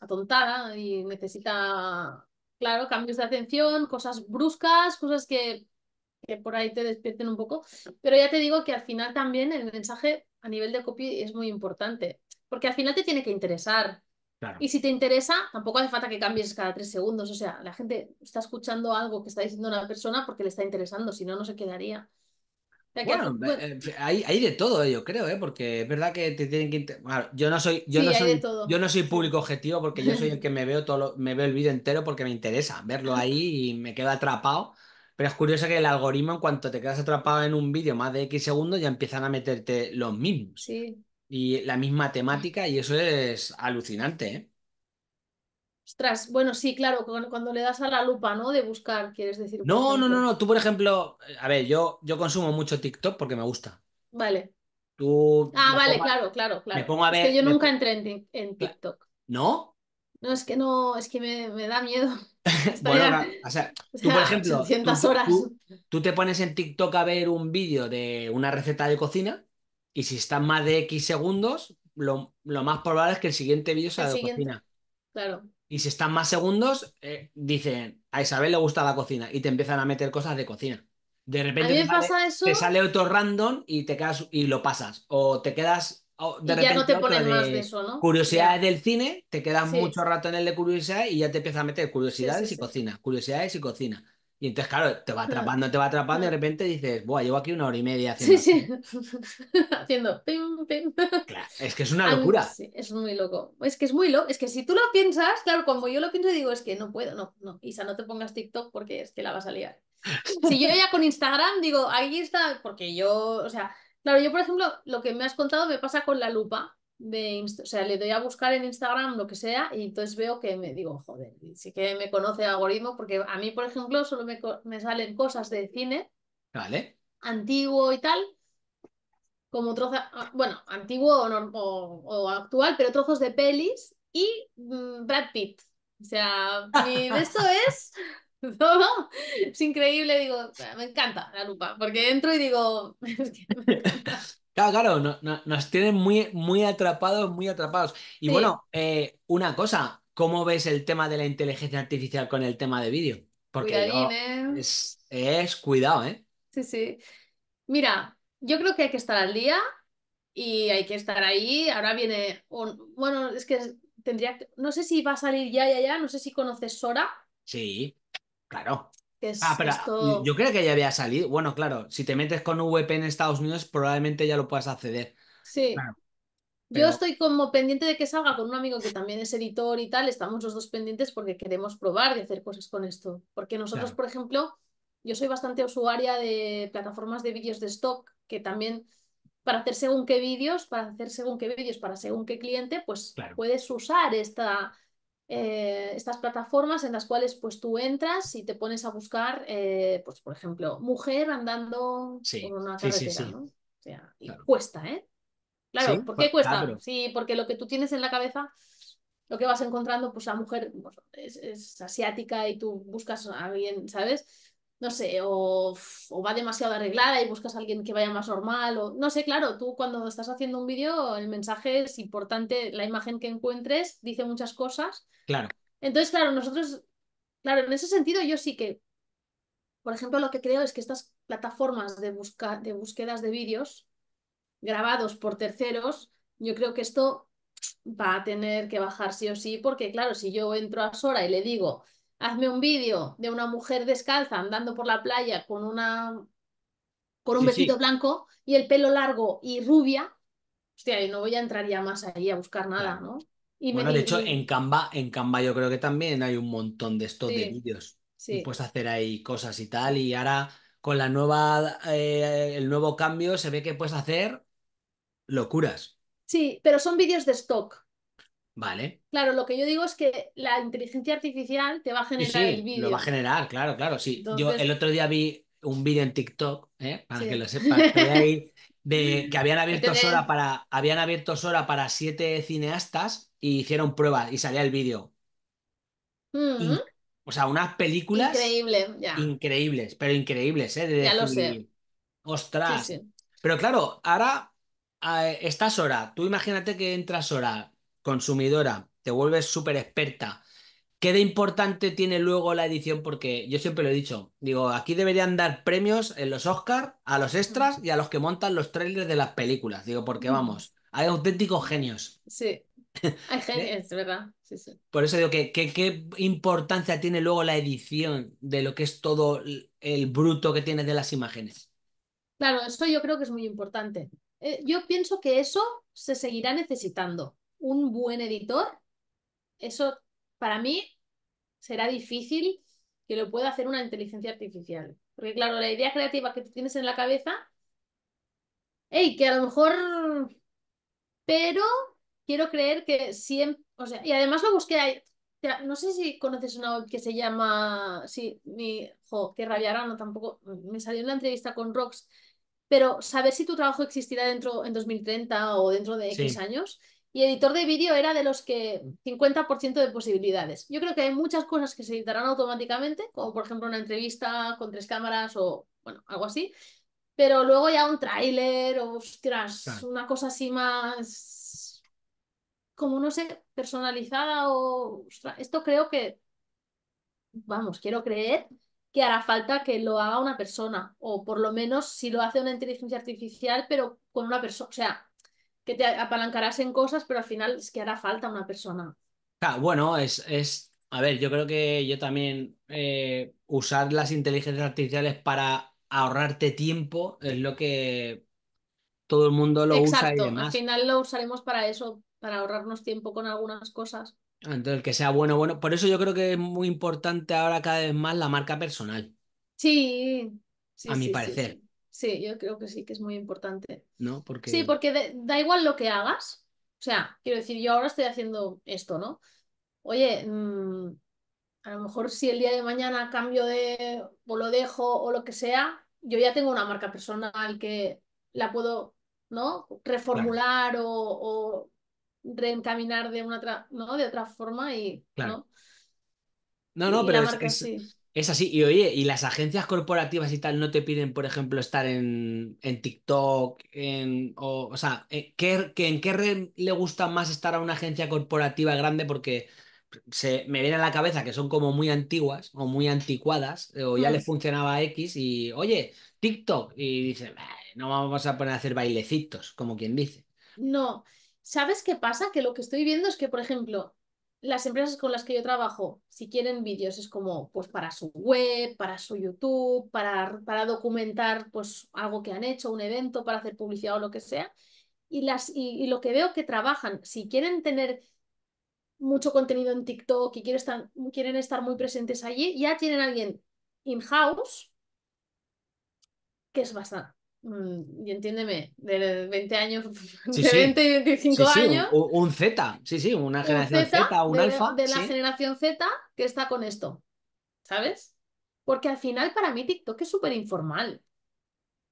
atontada y necesita, claro, cambios de atención, cosas bruscas, cosas que, que por ahí te despierten un poco. Pero ya te digo que al final también el mensaje a nivel de copy es muy importante, porque al final te tiene que interesar. Claro. Y si te interesa, tampoco hace falta que cambies cada tres segundos. O sea, la gente está escuchando algo que está diciendo una persona porque le está interesando, si no, no se quedaría. O sea. Bueno, eh, eh, hay, hay de todo, yo creo, ¿eh? Porque es verdad que te tienen que... inter- Bueno, yo no soy, yo no sí, soy, yo todo. no soy Sí. público objetivo porque yo soy el [laughs] que me veo todo lo- me veo el vídeo entero porque me interesa verlo ahí y me quedo atrapado. Pero es curioso que el algoritmo, en cuanto te quedas atrapado en un vídeo más de X segundos, ya empiezan a meterte los mismos. Sí. Y la misma temática, y eso es alucinante, ¿eh? Ostras, bueno, sí, claro, cuando, le das a la lupa, ¿no? De buscar, quieres decir, No, no, no, no. Tú, por ejemplo, eh, a ver, yo, yo consumo mucho TikTok porque me gusta. Vale. Tú Ah, vale, pongo a, claro, claro, me claro. pongo a Es que ver. yo nunca entré en, en TikTok. ¿No? No, es que no, es que me, me da miedo. [laughs] Bueno, claro, o sea, [laughs] tú, por ejemplo, tú, 800 te- horas. tú, tú te pones en TikTok a ver un vídeo de una receta de cocina y si está más de X segundos, lo, lo más probable es que el siguiente vídeo El sea de siguiente, cocina. claro. Y si están más segundos, eh, dicen, a Isabel le gusta la cocina y te empiezan a meter cosas de cocina. De repente te sale, pasa eso te sale otro random y te quedas y lo pasas. O te quedas o de y ya no te ponen más de eso, ¿no? curiosidades Ya. del cine, te quedas Sí, mucho rato en el de curiosidades y ya te empieza a meter sí, sí, curiosidades y cocina, curiosidades y cocina. Y entonces, claro, te va atrapando, te va atrapando y de repente dices, buah, llevo aquí una hora y media Sí, haciendo. sí. [laughs] Haciendo pim, pim. Claro, es que es una mí- locura. sí, es muy loco. Es que es muy loco. Es que si tú lo piensas, claro, como yo lo pienso, digo, es que no puedo, no, no. Isa, no te pongas TikTok porque es que la vas a liar. Si yo ya con Instagram digo, ahí está, porque yo, o sea, claro, yo por ejemplo, lo que me has contado me pasa con la lupa de o sea, le doy a buscar en Instagram lo que sea y entonces veo que me digo, joder, sí que me conoce el algoritmo porque a mí, por ejemplo, solo me, me salen cosas de cine Vale. antiguo y tal, como trozos, ah, bueno, antiguo o, o, o, actual, pero trozos de pelis y mmm, Brad Pitt. O sea, mi de esto [laughs] es [laughs] todo. Es increíble, digo, me encanta la lupa, porque entro y digo, [laughs] es que Claro, claro, no, no, nos tienen muy, muy atrapados, muy atrapados. Y Sí, bueno, eh, una cosa, ¿cómo ves el tema de la inteligencia artificial con el tema de vídeo? Porque yo ¿eh? es, es cuidado, ¿eh? Sí, sí. Mira, yo creo que hay que estar al día y hay que estar ahí. Ahora viene un... Bueno, es que tendría. No sé si va a salir ya, ya, ya. No sé si conoces Sora, Sí, claro. Ah, pero esto... yo creo que ya había salido. Bueno, claro, si te metes con VP en Estados Unidos, probablemente ya lo puedas acceder. Sí, Claro. yo estoy como pendiente de que salga con un amigo que también es editor y tal. Estamos los dos pendientes porque queremos probar de hacer cosas con esto. Porque nosotros, claro, por ejemplo, yo soy bastante usuaria de plataformas de vídeos de stock que también para hacer según qué vídeos, para hacer según qué vídeos, para según qué cliente, pues claro. puedes usar esta, eh, estas plataformas en las cuales pues tú entras y te pones a buscar, eh, pues por ejemplo, mujer andando por Sí, una sí, sí, carretera, sí. ¿no? O sea, y Claro. cuesta, ¿eh? Claro, ¿por pues, qué cuesta? Sí, porque lo que tú tienes en la cabeza, lo que vas encontrando, pues la mujer pues, es, es asiática y tú buscas a alguien, ¿sabes? No sé, o, o va demasiado arreglada y buscas a alguien que vaya más normal, o no sé, claro, tú cuando estás haciendo un vídeo, el mensaje es importante, la imagen que encuentres dice muchas cosas. claro, Entonces, claro, nosotros, claro, en ese sentido yo sí que, por ejemplo, lo que creo es que estas plataformas de, busca, de búsquedas de vídeos grabados por terceros, yo creo que esto va a tener que bajar sí o sí, porque claro, si yo entro a Sora y le digo, hazme un vídeo de una mujer descalza andando por la playa con una con un sí, vestido sí, blanco y el pelo largo y rubia, hostia, y no voy a entrar ya más ahí a buscar nada, claro. ¿no? Y me Bueno, de hecho, en Canva, en Canva yo creo que también hay un montón de estos de sí, vídeos y puedes hacer ahí cosas y tal. Y ahora con la nueva, eh, el nuevo cambio se ve que puedes hacer locuras, Sí, pero son vídeos de stock. ¿Vale? Claro, lo que yo digo es que la inteligencia artificial te va a Sí, generar el sí, lo va a vídeo. generar, claro, claro. Sí, yo el otro día vi un vídeo en TikTok, ¿eh? Para que lo ir, de que habían [laughs] abierto Sora para, habían abierto Sora para siete cineastas y hicieron pruebas y salía el vídeo. Mm, o sea, unas películas increíble, ya, increíbles, pero increíbles, ¿eh? De ya lo sé. ostras. sí. Pero claro, ahora eh, estás Sora, tú imagínate que entras Sora, consumidora, te vuelves súper experta. ¿Qué de importante tiene luego la edición? Porque yo siempre lo he dicho, digo, aquí deberían dar premios en los Oscars a los extras y a los que montan los trailers de las películas. Digo, porque vamos, hay auténticos genios. Sí, [laughs] hay genios, es verdad. Sí, sí. Por eso digo que, que- qué importancia tiene luego la edición de lo que es todo el el bruto que tienes de las imágenes. Claro, eso yo creo que es muy importante. Eh, yo pienso que eso se seguirá necesitando. Un buen editor, eso para mí será difícil que lo pueda hacer una inteligencia artificial. Porque claro, la idea creativa que tú tienes en la cabeza, hey, que a lo mejor, pero quiero creer que siempre, o sea, y además lo busqué ahí. No sé si conoces una web que se llama, sí, mi, jo, qué rabia ahora, no tampoco, me salió en la entrevista con Rox, pero saber si tu trabajo existirá dentro en 2030 o dentro de X Sí, años. Y editor de vídeo era de los que 50% de posibilidades. Yo creo que hay muchas cosas que se editarán automáticamente, como por ejemplo una entrevista con tres cámaras o bueno, algo así. Pero luego ya un tráiler o, ostras, claro. una cosa así más, como no sé, personalizada o... ostras, esto creo que, vamos, quiero creer que hará falta que lo haga una persona, o por lo menos si lo hace una inteligencia artificial, pero con una persona, o sea, que te apalancarás en cosas, pero al final es que hará falta una persona. Bueno, es, es, a ver, yo creo que yo también eh, usar las inteligencias artificiales para ahorrarte tiempo es lo que todo el mundo lo usa y Exacto, al demás. final lo usaremos para eso, para ahorrarnos tiempo con algunas cosas. Entonces, que sea bueno, bueno. Por eso yo creo que es muy importante ahora cada vez más la marca personal. Sí, a mi sí, parecer, sí. Sí, yo creo que sí, que es muy importante. ¿no? Sí, Porque, porque de- da igual lo que hagas. O sea, quiero decir, yo ahora estoy haciendo esto, ¿no? Oye, mm, a lo mejor si el día de mañana cambio de o lo dejo o lo que sea, yo ya tengo una marca personal que la puedo, ¿no? claro, Reformular o, o reencaminar de una otra, ¿no? De otra forma y, claro. ¿no? No, no, Y pero es, es. Es así. Y oye, ¿y las agencias corporativas y tal no te piden, por ejemplo, estar en, en TikTok? En, o, o sea, ¿en qué, que- en qué red le gusta más estar a una agencia corporativa grande? Porque se me viene a la cabeza que son como muy antiguas o muy anticuadas, o ya le Mm. funcionaba X y, oye, TikTok. Y dice, "Bah, no vamos a poner a hacer bailecitos, como quien dice. No, ¿sabes qué pasa? Que lo que estoy viendo es que, por ejemplo, las empresas con las que yo trabajo, si quieren vídeos, es como pues para su web, para su YouTube, para, para documentar pues algo que han hecho, un evento, para hacer publicidad o lo que sea. Y, las, y, lo que veo que trabajan, si quieren tener mucho contenido en TikTok y quieren estar, quieren estar muy presentes allí, ya tienen alguien in-house que es bastante, y entiéndeme, de 20 años, [laughs] Sí, de sí. 20 y Sí, 25 sí, años, un, un- Z, sí, sí, una un generación Z Z, un de, alfa, de la generación Z que está con esto, ¿sabes? Porque al final para mí TikTok es súper informal.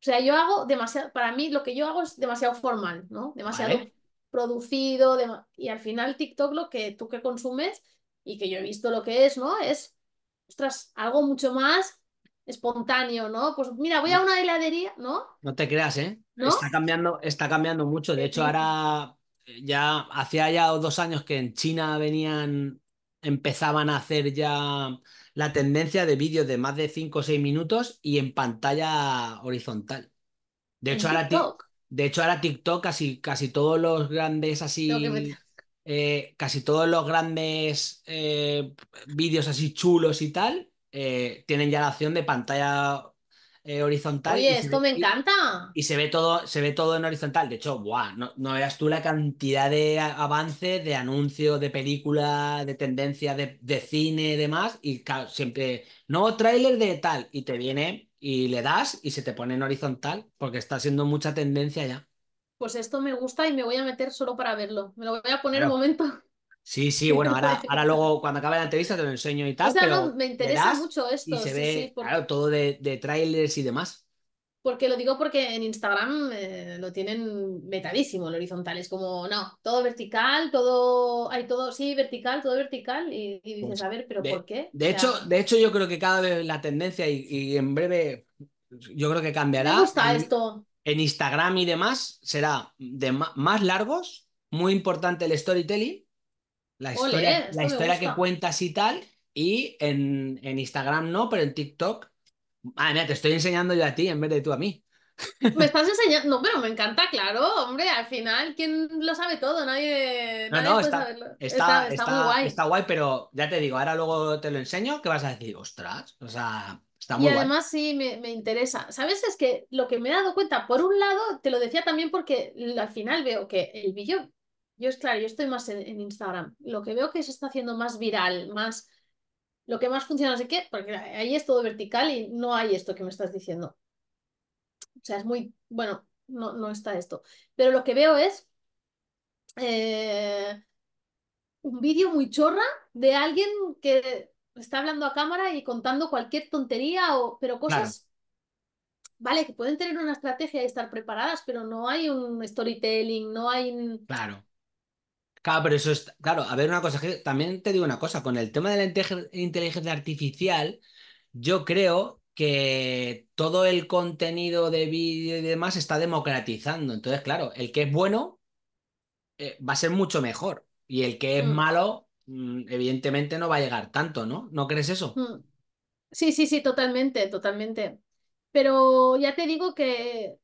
O sea, yo hago demasiado, para mí lo que yo hago es demasiado formal, ¿no? Demasiado Vale. producido, y al final TikTok lo que tú que consumes y que yo he visto lo que es, ¿no? Es, ostras, algo mucho más espontáneo, ¿no? Pues mira, voy a una heladería, ¿no? no te creas, ¿eh? Está ¿No? cambiando, está cambiando mucho. De ¿Qué hecho, ahora eh, ya hacía ya dos años que en China venían, empezaban a hacer ya la tendencia de vídeos de más de 5 o 6 minutos y en pantalla horizontal. De hecho, ahora, ti- TikTok. de hecho, ahora TikTok, casi, casi todos los grandes así, eh, casi todos los grandes eh, vídeos así chulos y tal, eh, tienen ya la opción de pantalla eh, horizontal y Oye, esto ve, me encanta. y se ve todo, se ve todo en horizontal. De hecho, buah, no, no veas tú la cantidad de avances, de anuncios, de películas, de tendencias de, de cine y demás, y claro, siempre, nuevo tráiler de tal, y te viene y le das y se te pone en horizontal, porque está siendo mucha tendencia ya. Pues esto me gusta y me voy a meter solo para verlo. Me lo voy a poner un momento. Sí, sí, bueno, me [laughs] ahora, ahora luego cuando acabe la entrevista te lo enseño y O tal, sea, no, pero me interesa mucho y esto, se sí, sí, ve, por- claro, todo de, de trailers y demás. porque lo digo porque en Instagram eh, lo tienen metadísimo el horizontal. Es como, no, todo vertical, todo, hay todo, sí, vertical, todo vertical. Y, y dices, Pues, a ver, ¿pero por de, qué? O de hecho, sea, de hecho, yo creo que cada vez la tendencia y, y en breve yo creo que me cambiará. gusta En, esto. en Instagram y demás será de más largos, muy importante el storytelling, la historia, la historia que cuentas y tal. Y en, en Instagram no, pero en TikTok. Ah, mira, te estoy enseñando yo a ti en vez de tú a mí. Me estás [laughs] enseñando, no, pero me encanta, claro, hombre, al final, ¿quién lo sabe todo? Nadie, No, nadie no, puede está, saberlo. está, Está, está muy guay. está guay, pero ya te digo, ahora luego te lo enseño, que vas a decir, ostras, o sea, está Y muy guay. además sí me, me interesa. ¿Sabes? Es que lo que me he dado cuenta, por un lado, te lo decía también porque al final veo que el vídeo, yo es claro, yo estoy más en, en Instagram. Lo que veo que se está haciendo más viral, más, lo que más funciona, no sé qué, porque ahí es todo vertical y no hay esto que me estás diciendo. O sea, es muy, bueno, no, no está esto. Pero lo que veo es eh, un vídeo muy chorra de alguien que está hablando a cámara y contando cualquier tontería, o, pero Claro, cosas Vale, que pueden tener una estrategia y estar preparadas, pero no hay un storytelling, no hay claro. Claro, pero eso es, claro, a ver una cosa, que también te digo una cosa, con el tema de la inte- inteligencia artificial, yo creo que todo el contenido de vídeo y demás se está democratizando. Entonces, claro, el que es bueno eh, va a ser mucho mejor y el que es Mm, malo, mm, evidentemente no va a llegar tanto, ¿no? ¿No crees eso? mm. Sí, sí, sí, totalmente, totalmente. Pero ya te digo que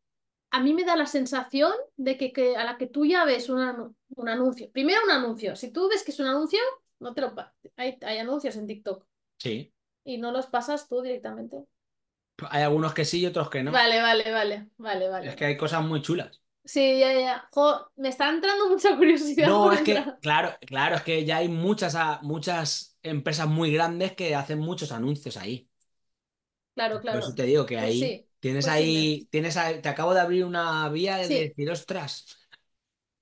a mí me da la sensación de que, que a la que tú ya ves un, un anuncio, primero un anuncio, si tú ves que es un anuncio, no te lo hay, hay anuncios en TikTok Sí. y no los pasas tú directamente. Hay algunos que sí y otros que no. Vale, vale, vale, vale, Es vale. que hay cosas muy chulas. Sí, ya, ya. Jo, me está entrando mucha curiosidad No, por es que, claro, claro, es que ya hay muchas, muchas empresas muy grandes que hacen muchos anuncios ahí. claro, Por eso claro. te digo que Pues ahí sí, tienes pues sí, ahí, tienes ahí- te acabo de abrir una vía de sí, decir, ostras,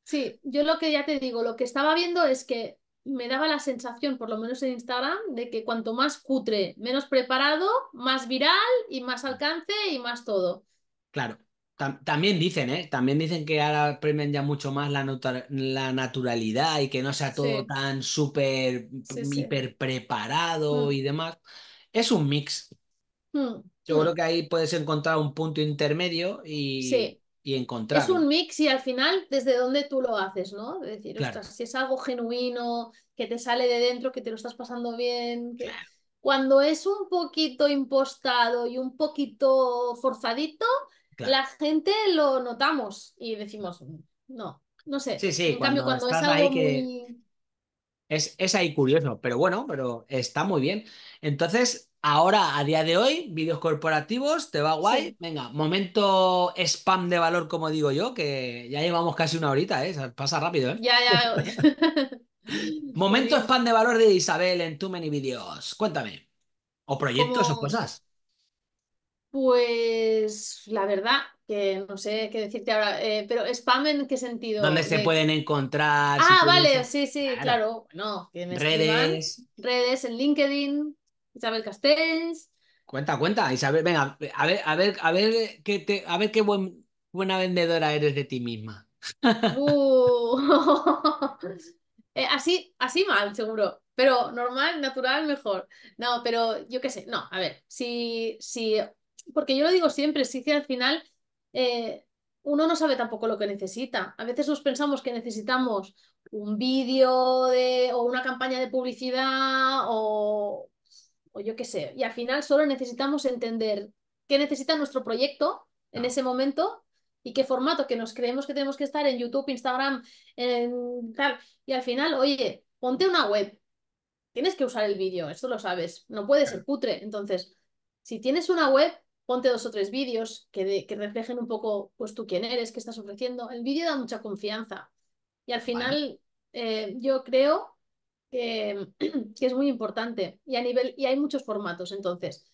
sí. Yo lo que ya te digo, lo que estaba viendo es que me daba la sensación, por lo menos en Instagram, de que cuanto más cutre, menos preparado, más viral y más alcance y más todo. claro. Tam- también dicen, ¿eh? También dicen que ahora premian ya mucho más la, natu- la naturalidad y que no sea todo Sí, tan súper, hiper preparado Mm, y demás. Es un mix. mm, Yo creo mm. que ahí puedes encontrar un punto intermedio y, Sí. y Es encontrarlo. un mix y al final desde donde tú lo haces, ¿no? Es decir, Claro, ostras, si es algo genuino, que te sale de dentro, que te lo estás pasando bien, que claro, cuando es un poquito impostado y un poquito forzadito, claro. la gente lo notamos y decimos, no, no sé. Sí, sí, En cambio, cuando cuando es ahí algo que muy... es, es ahí curioso, pero bueno, pero está muy bien. Entonces, ahora, a día de hoy, vídeos corporativos, te va guay. Sí, Venga, momento spam de valor, como digo yo, que ya llevamos casi una horita, ¿eh? Pasa rápido, ¿eh? ya, ya. [laughs] Momento spam de valor de Isabel en Too Many Videos. Cuéntame. O proyectos o cosas. Pues la verdad que no sé qué decirte ahora, eh, pero spam en qué ¿Dónde sentido? se De... pueden encontrar? Ah, vale, sí, sí, Claro. escriban Redes. redes en LinkedIn, Isabel Castells. Cuenta, cuenta, Isabel. Venga, a ver, a ver, a ver qué te, a ver qué buen, buena vendedora eres de ti misma. Uh. [laughs] Eh, así, así mal, seguro. Pero normal, natural, mejor. No, pero yo qué sé. No, a ver, si, si, porque yo lo digo siempre, sí que al final eh, uno no sabe tampoco lo que necesita. A veces nos pensamos que necesitamos un vídeo de, o una campaña de publicidad o, o yo qué sé. Y al final solo necesitamos entender qué necesita nuestro proyecto en ese momento y qué formato que nos creemos que tenemos que estar en YouTube, Instagram, en tal. Y al final, oye, ponte una web. Tienes que usar el vídeo, esto lo sabes. No puede ser cutre. Entonces, si tienes una web, ponte dos o tres vídeos que, de- que reflejen un poco, pues tú quién eres, qué estás ofreciendo. El vídeo da mucha confianza. Y al final, eh, yo creo que, [clears throat] que es muy importante. Y a nivel, y hay muchos formatos, entonces.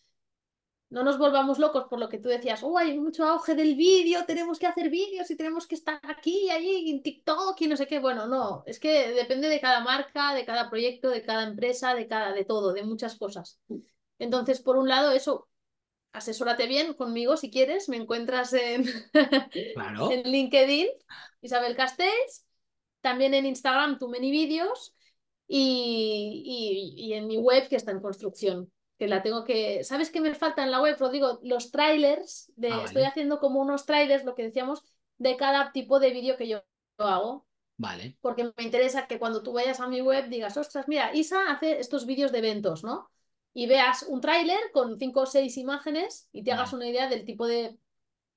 No nos volvamos locos por lo que tú decías, oh, hay mucho auge del vídeo, tenemos que hacer vídeos y tenemos que estar aquí y allí en TikTok y no sé qué. Bueno, no, es que depende de cada marca, de cada proyecto, de cada empresa, de cada, de todo, de muchas cosas. Entonces, por un lado, eso, asesórate bien conmigo si quieres, me encuentras en, [laughs] claro. en LinkedIn, Isabel Castells, también en Instagram, tu many vídeos y, y, y en mi web que está en construcción que la tengo que... ¿Sabes qué me falta en la web, Rodrigo? Los trailers, Ah, de... estoy vale, haciendo como unos trailers, lo que decíamos, de cada tipo de vídeo que yo hago, vale, porque me interesa que cuando tú vayas a mi web digas, ostras, mira, Isa hace estos vídeos de eventos, ¿no? Y veas un tráiler con cinco o seis imágenes y te hagas una idea del tipo de...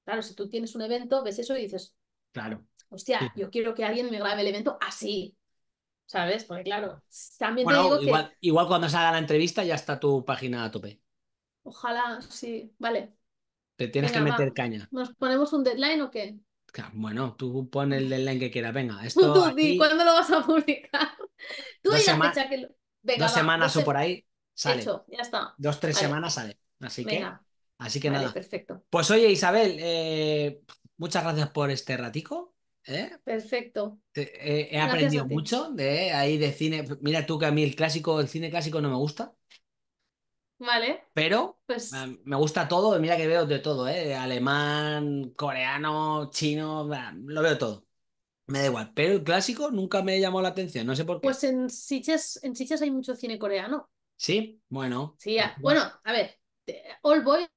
Claro, si tú tienes un evento, ves eso y dices, claro. Hostia, sí. yo quiero que alguien me grabe el evento así, ¿sabes? Porque claro, también te Bueno, digo que igual, igual cuando salga la entrevista ya está tu página a tope. ojalá, sí, vale, Te tienes que meter va. caña. ¿Nos ponemos un deadline o qué? Bueno, tú pon el deadline que quieras. Venga, [laughs] esto tú, aquí, ¿cuándo lo vas a publicar? [laughs] Tú dos la fecha que lo... Venga, dos va, semanas dos o por ahí sale. hecho, ya está. Dos, tres Vale, semanas sale. Así que, así que vale, nada. perfecto. Pues oye, Isabel, eh, muchas gracias por este ratico. ¿eh? Perfecto. Te- eh, he Gracias aprendido mucho de ahí de cine. Mira tú que a mí el clásico, el cine clásico no me gusta, Vale, pero pues, me gusta todo. Mira que veo de todo, ¿eh? Alemán, coreano, chino, lo veo todo. Me da igual. Pero el clásico nunca me llamó la atención, no sé por qué. pues en Sitges, en Sitges hay mucho cine coreano. Sí, bueno. Sí, pues a- bueno. a ver, All Boy,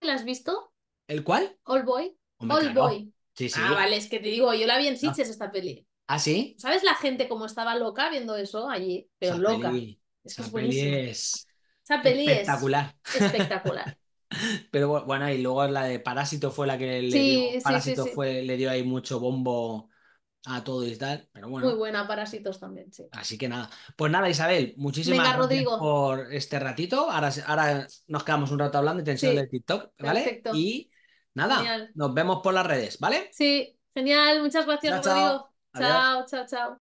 ¿la has visto? ¿El cuál? All Boy. Hombre, All claro. Boy. Sí, Ah, vale, es que te digo, yo la vi en Ah, Sitges esta peli. ¿Ah, sí? ¿Sabes la gente cómo estaba loca viendo eso allí? Pero Esa loca. peli, Es que esa es peli buenísima. es Esa peli es espectacular. espectacular. [laughs] Pero bu- bueno, y luego la de Parásito fue la que le dio, Sí, sí, sí, Parásito sí. fue, le dio ahí mucho bombo a todo y tal, pero Muy bueno, buena, Parásitos también, sí. así que nada. Pues nada, Isabel, muchísimas Venga, gracias Rodrigo. por este ratito. Ahora, ahora nos quedamos un rato hablando y te enseño el de Sí, TikTok, ¿vale? perfecto. Y nada, Genial. nos vemos por las redes, ¿vale? Sí, genial. Muchas gracias, Chao. Rodrigo. Chao, chao, chao.